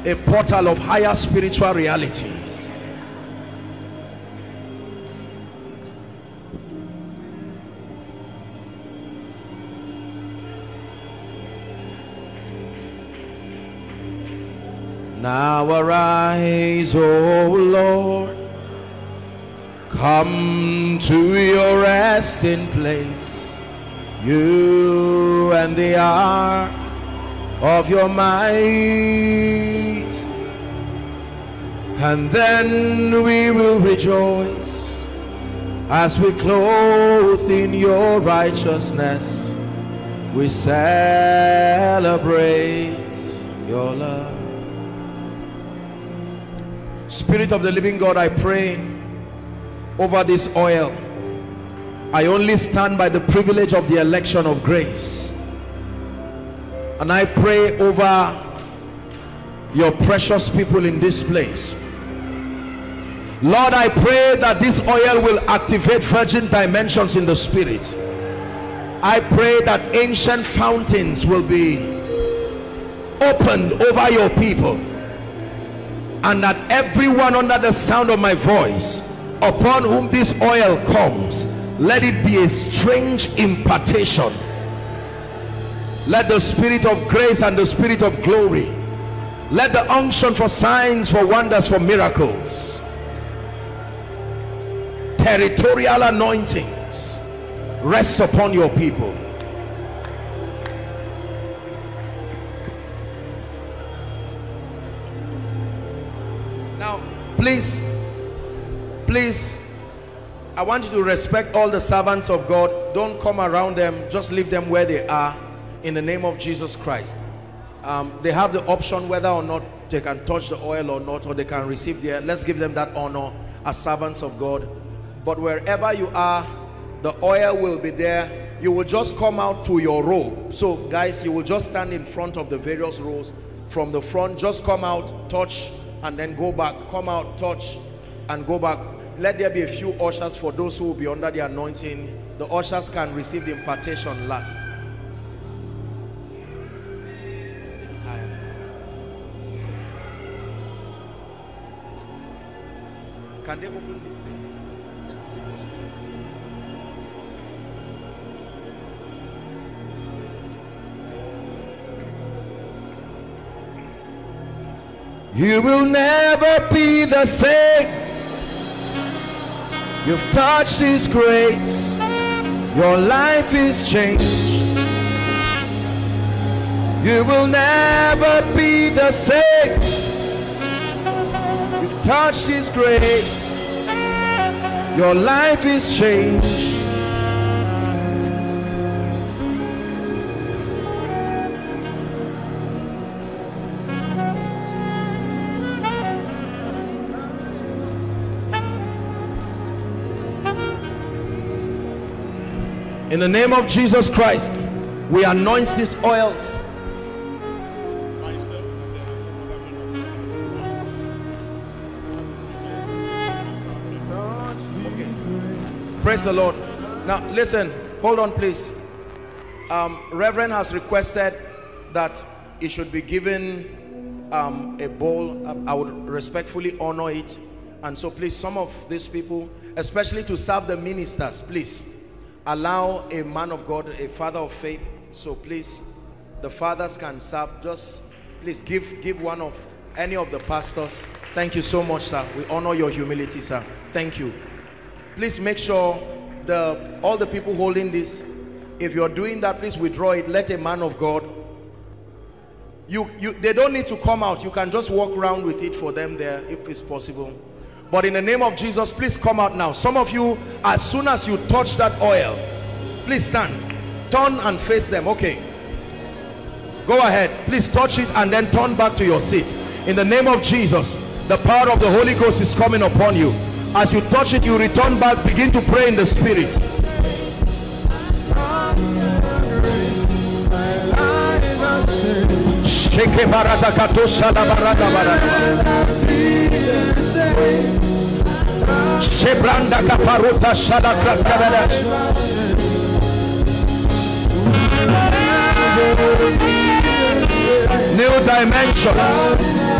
Speaker 2: a portal of higher spiritual reality. Now arise, O Lord, come to your resting place, you and the ark of your might, and then we will rejoice as we clothe in your righteousness. We celebrate your love. Spirit of the living God, I pray over this oil. I only stand by the privilege of the election of grace. And I pray over your precious people in this place. Lord, I pray that this oil will activate virgin dimensions in the spirit. I pray that ancient fountains will be opened over your people and that everyone under the sound of my voice upon whom this oil comes let it be a strange impartation let the spirit of grace and the spirit of glory let the unction for signs for wonders for miracles territorial anointings rest upon your people. Now please please i want you to respect all the servants of god. Don't come around them. Just leave them where they are in the name of jesus christ. Um, they have the option whether or not they can touch the oil or not or they can receive the let's give them that honor as servants of god. But wherever you are the oil will be there. You will just come out to your row so guys you will just stand in front of the various rows. From the front just come out touch and then go back. Come out touch and go back. Let there be a few ushers for those who will be under the anointing. The ushers can receive the impartation last You will never be the same. You've touched His grace. Your life is changed. You will never be the same. You've touched His grace. Your life is changed.
Speaker 3: In the name of Jesus Christ, we anoint these oils Praise the Lord. Now, listen, hold on, please. Um, Reverend has requested that it should be given um, a bowl. I would respectfully honor it. And so, please, some of these people, especially to serve the ministers, please allow a man of God, a father of faith. So, please, the fathers can serve. Just please give give one of any of the pastors. Thank you so much, sir. We honor your humility, sir. Thank you. Please make sure the all the people holding this, if you're doing that, please withdraw it. Let a man of God. You, you, they don't need to come out. You can just walk around with it for them there if it's possible. But in the name of Jesus, please come out now. Some of you, as soon as you touch that oil, please stand. Turn and face them. Okay. Go ahead. Please touch it and then turn back to your seat. In the name of Jesus, the power of the Holy Ghost is coming upon you. As you touch it, you return back, begin to pray in the Spirit. Shebranda kaparuta New dimensions.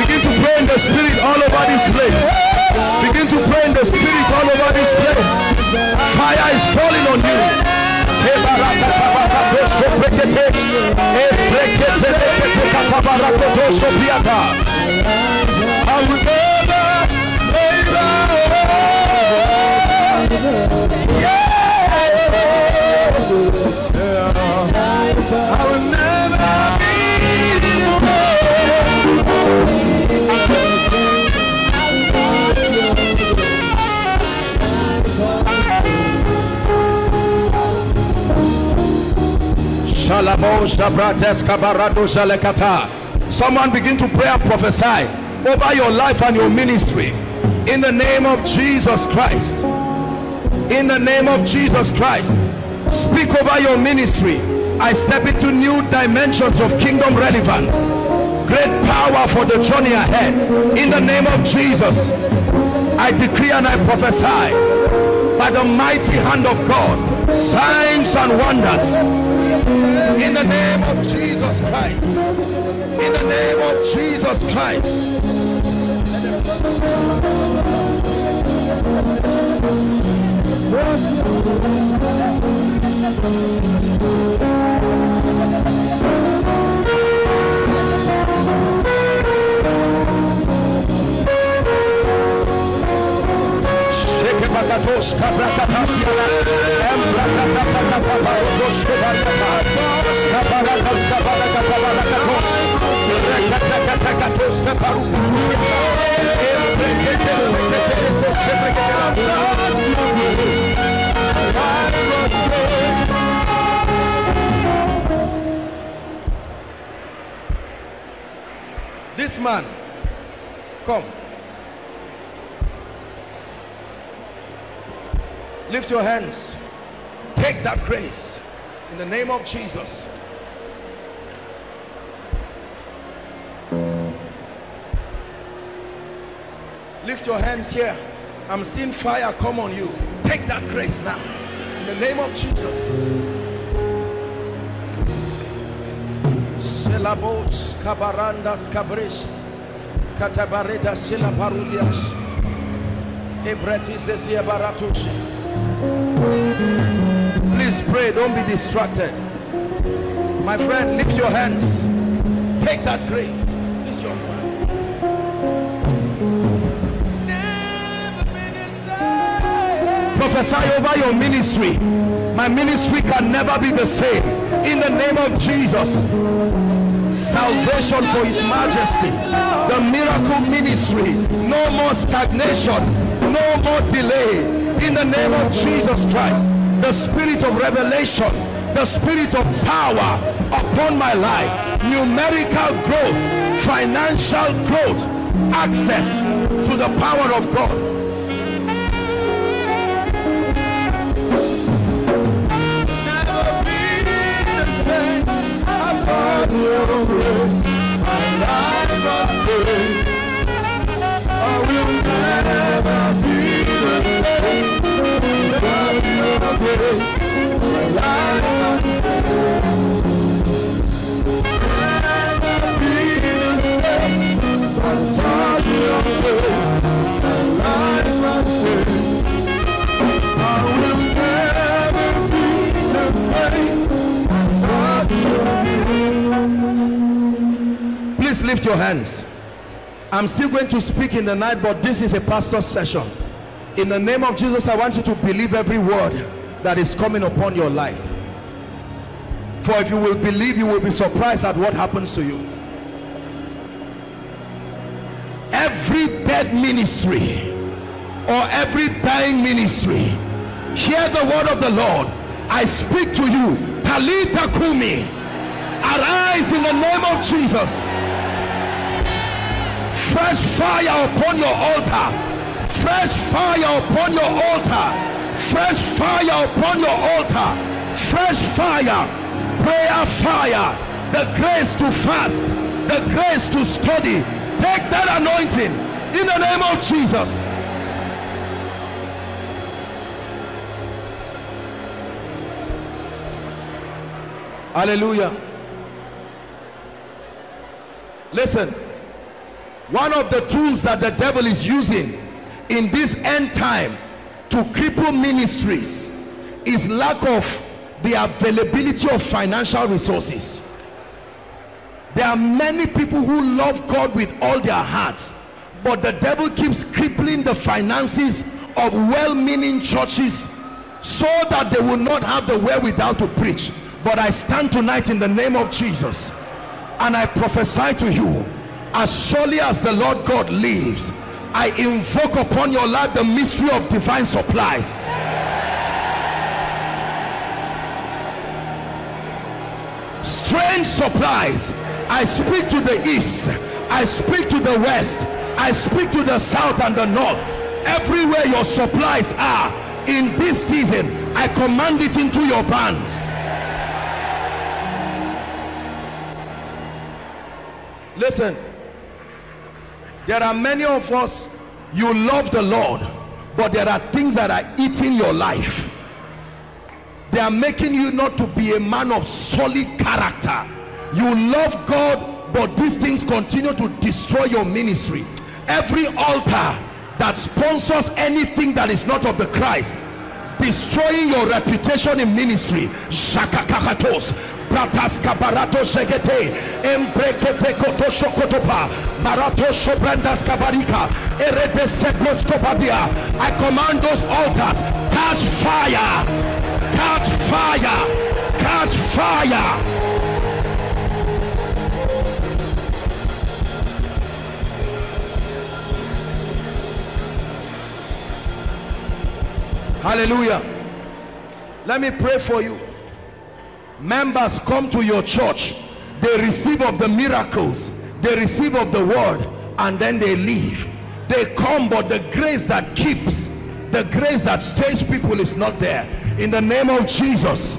Speaker 2: Begin to pray in the spirit all over this place. Begin to pray in the spirit all over this place. Fire is falling on you.
Speaker 3: Yeah. Someone begin to pray and prophesy over your life and your ministry in the name of Jesus Christ.
Speaker 2: in the name of Jesus Christ. Speak over your ministry. I step into new dimensions of kingdom relevance. Great power for the journey ahead. In the name of Jesus, I decree and I prophesy by the mighty hand of God, signs and wonders. In the name of Jesus Christ. In the name of Jesus Christ. This man, come. Lift your hands. Take that grace in the name of Jesus. Lift your hands here. I'm seeing fire come on you. Take that grace now. In the name of Jesus. Please pray, don't be distracted. My friend, lift your hands. Take that grace. This young man. Prophesy over your ministry. My ministry can never be the same. In the name of Jesus. Salvation for His Majesty. The miracle ministry. No more stagnation. No more delay. In the name of Jesus Christ. The spirit of revelation. The spirit of power upon my life. Numerical growth. Financial growth. Access to the power of God. your grace, my life I will never be Please lift your hands. I'm still going to speak in the night, but this is a pastor's session. In the name of Jesus, I want you to believe every word that is coming upon your life. For if you will believe, you will be surprised at what happens to you. Every dead ministry or every dying ministry, hear the word of the Lord. I speak to you, Talita Kumi, arise in the name of Jesus fresh fire upon your altar fresh fire upon your altar fresh fire upon your altar. Fresh fire. Prayer fire. The grace to fast. The grace to study. Take that anointing in the name of jesus. Hallelujah. Listen. One of the tools that the devil is using in this end time to cripple ministries is lack of the availability of financial resources. There are many people who love God with all their hearts but the devil keeps crippling the finances of well-meaning churches so that they will not have the wherewithal to preach. But I stand tonight in the name of Jesus and I prophesy to you as surely as the Lord God lives I invoke upon your life the mystery of divine supplies. Strange supplies. I speak to the east. I speak to the west. I speak to the south and the north. Everywhere your supplies are in this season i command it into your bands. Listen there are many of us you love the lord but there are things that are eating your life. They are making you not to be a man of solid character. You love god but these things continue to destroy your ministry. Every altar that sponsors anything that is not of the Christ destroying your reputation in ministry. I command those altars catch fire catch fire catch fire hallelujah. Let me pray for you. Members come to your church. They receive of the miracles. They receive of the word and then they leave. They come but the grace that keeps the grace that stays people is not there. In the name of jesus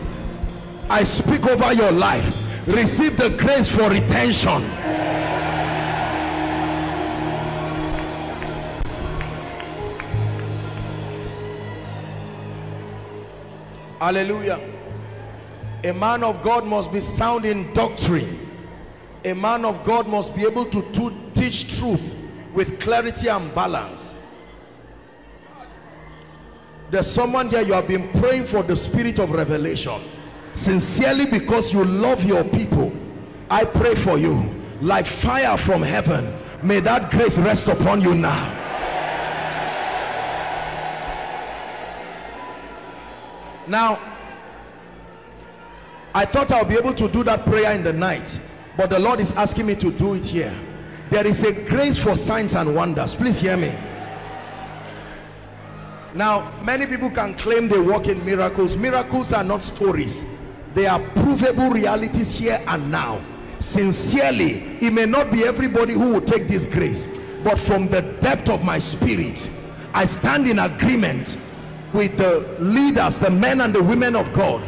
Speaker 2: i speak over your life. Receive the grace for retention hallelujah. A man of God must be sound in doctrine. A man of God must be able to, to teach truth with clarity and balance. There's someone here you have been praying for the spirit of revelation. Sincerely because you love your people I pray for you. Like fire from heaven may that grace rest upon you now now I thought I'll be able to do that prayer in the night but the Lord is asking me to do it here. There is a grace for signs and wonders. Please hear me. Now many people can claim they work in miracles. Miracles are not stories. They are provable realities here and now. Sincerely it may not be everybody who will take this grace but from the depth of my spirit I stand in agreement with the leaders the men and the women of God.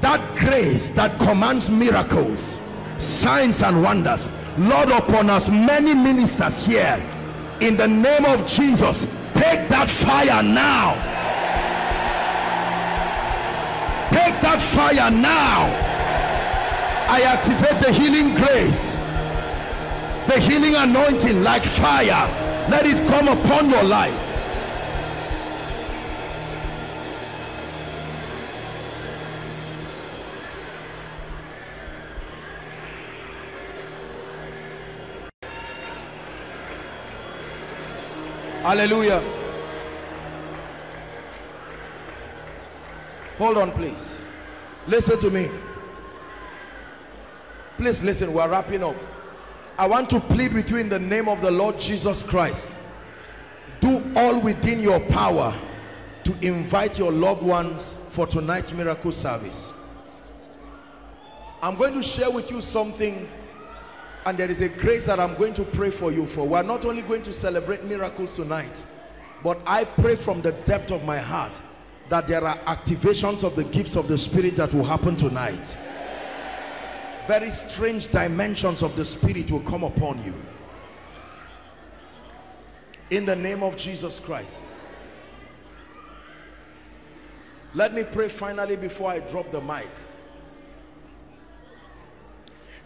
Speaker 2: That grace that commands miracles signs and wonders Lord upon us many ministers here. In the name of Jesus take that fire now. Take that fire now. I activate the healing grace the healing anointing like fire. Let it come upon your life hallelujah. Hold on please. Listen to me. Please listen we're wrapping up. I want to plead with you in the name of the Lord Jesus Christ. Do all within your power to invite your loved ones for tonight's miracle service. I'm going to share with you something and there is a grace that I'm going to pray for you for. We're not only going to celebrate miracles tonight, but I pray from the depth of my heart that there are activations of the gifts of the Spirit that will happen tonight. Very strange dimensions of the Spirit will come upon you. In the name of Jesus Christ. Let me pray finally before I drop the mic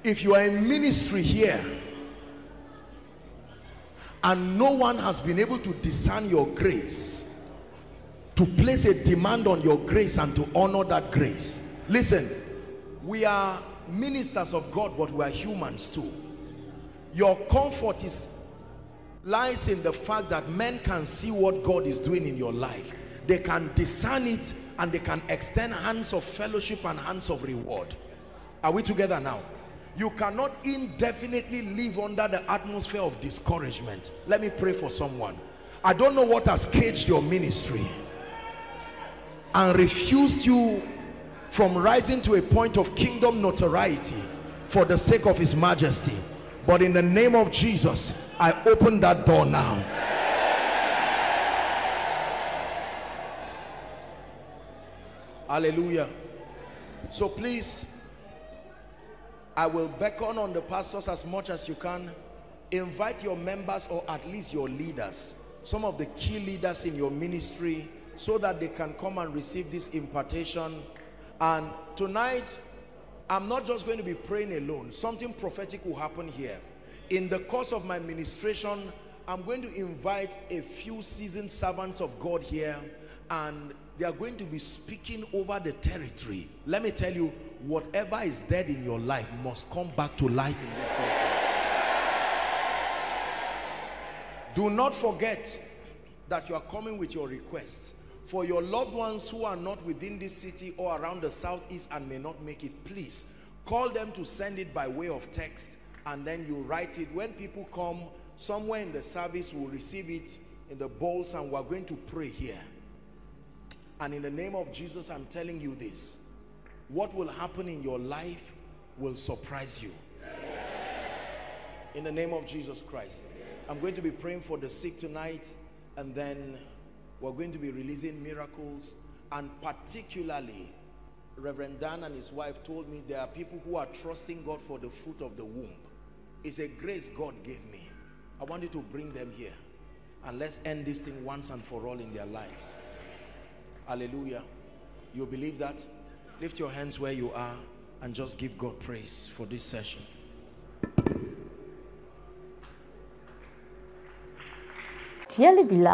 Speaker 2: if you are in ministry here and no one has been able to discern your grace to place a demand on your grace and to honor that grace. Listen we are ministers of God but we are humans too. Your comfort is lies in the fact that men can see what God is doing in your life. They can discern it and they can extend hands of fellowship and hands of reward. Are we together now you cannot indefinitely live under the atmosphere of discouragement. Let me pray for someone. I don't know what has caged your ministry and refused you from rising to a point of kingdom notoriety for the sake of his majesty. But in the name of jesus i open that door now. Hallelujah. So please, I will beckon on the pastors as much as you can. Invite your members or at least your leaders, some of the key leaders in your ministry, so that they can come and receive this impartation. And tonight, I'm not just going to be praying alone. Something prophetic will happen here. In the course of my ministration, I'm going to invite a few seasoned servants of God here and they are going to be speaking over the territory. Let me tell you, whatever is dead in your life must come back to life in this country. Do not forget that you are coming with your requests. For your loved ones who are not within this city or around the southeast and may not make it, please call them to send it by way of text and then you write it. When people come, somewhere in the service will receive it in the bowls and we're going to pray here. And in the name of Jesus, I'm telling you this. What will happen in your life will surprise you. In the name of Jesus Christ. I'm going to be praying for the sick tonight and then we're going to be releasing miracles and particularly Reverend Dan and his wife told me there are people who are trusting God for the fruit of the womb. It's a grace God gave me. I want you to bring them here and let's end this thing once and for all in their lives. Hallelujah. You believe that? Lift your hands where you are and just give God praise for this session.
Speaker 4: Dearly beloved,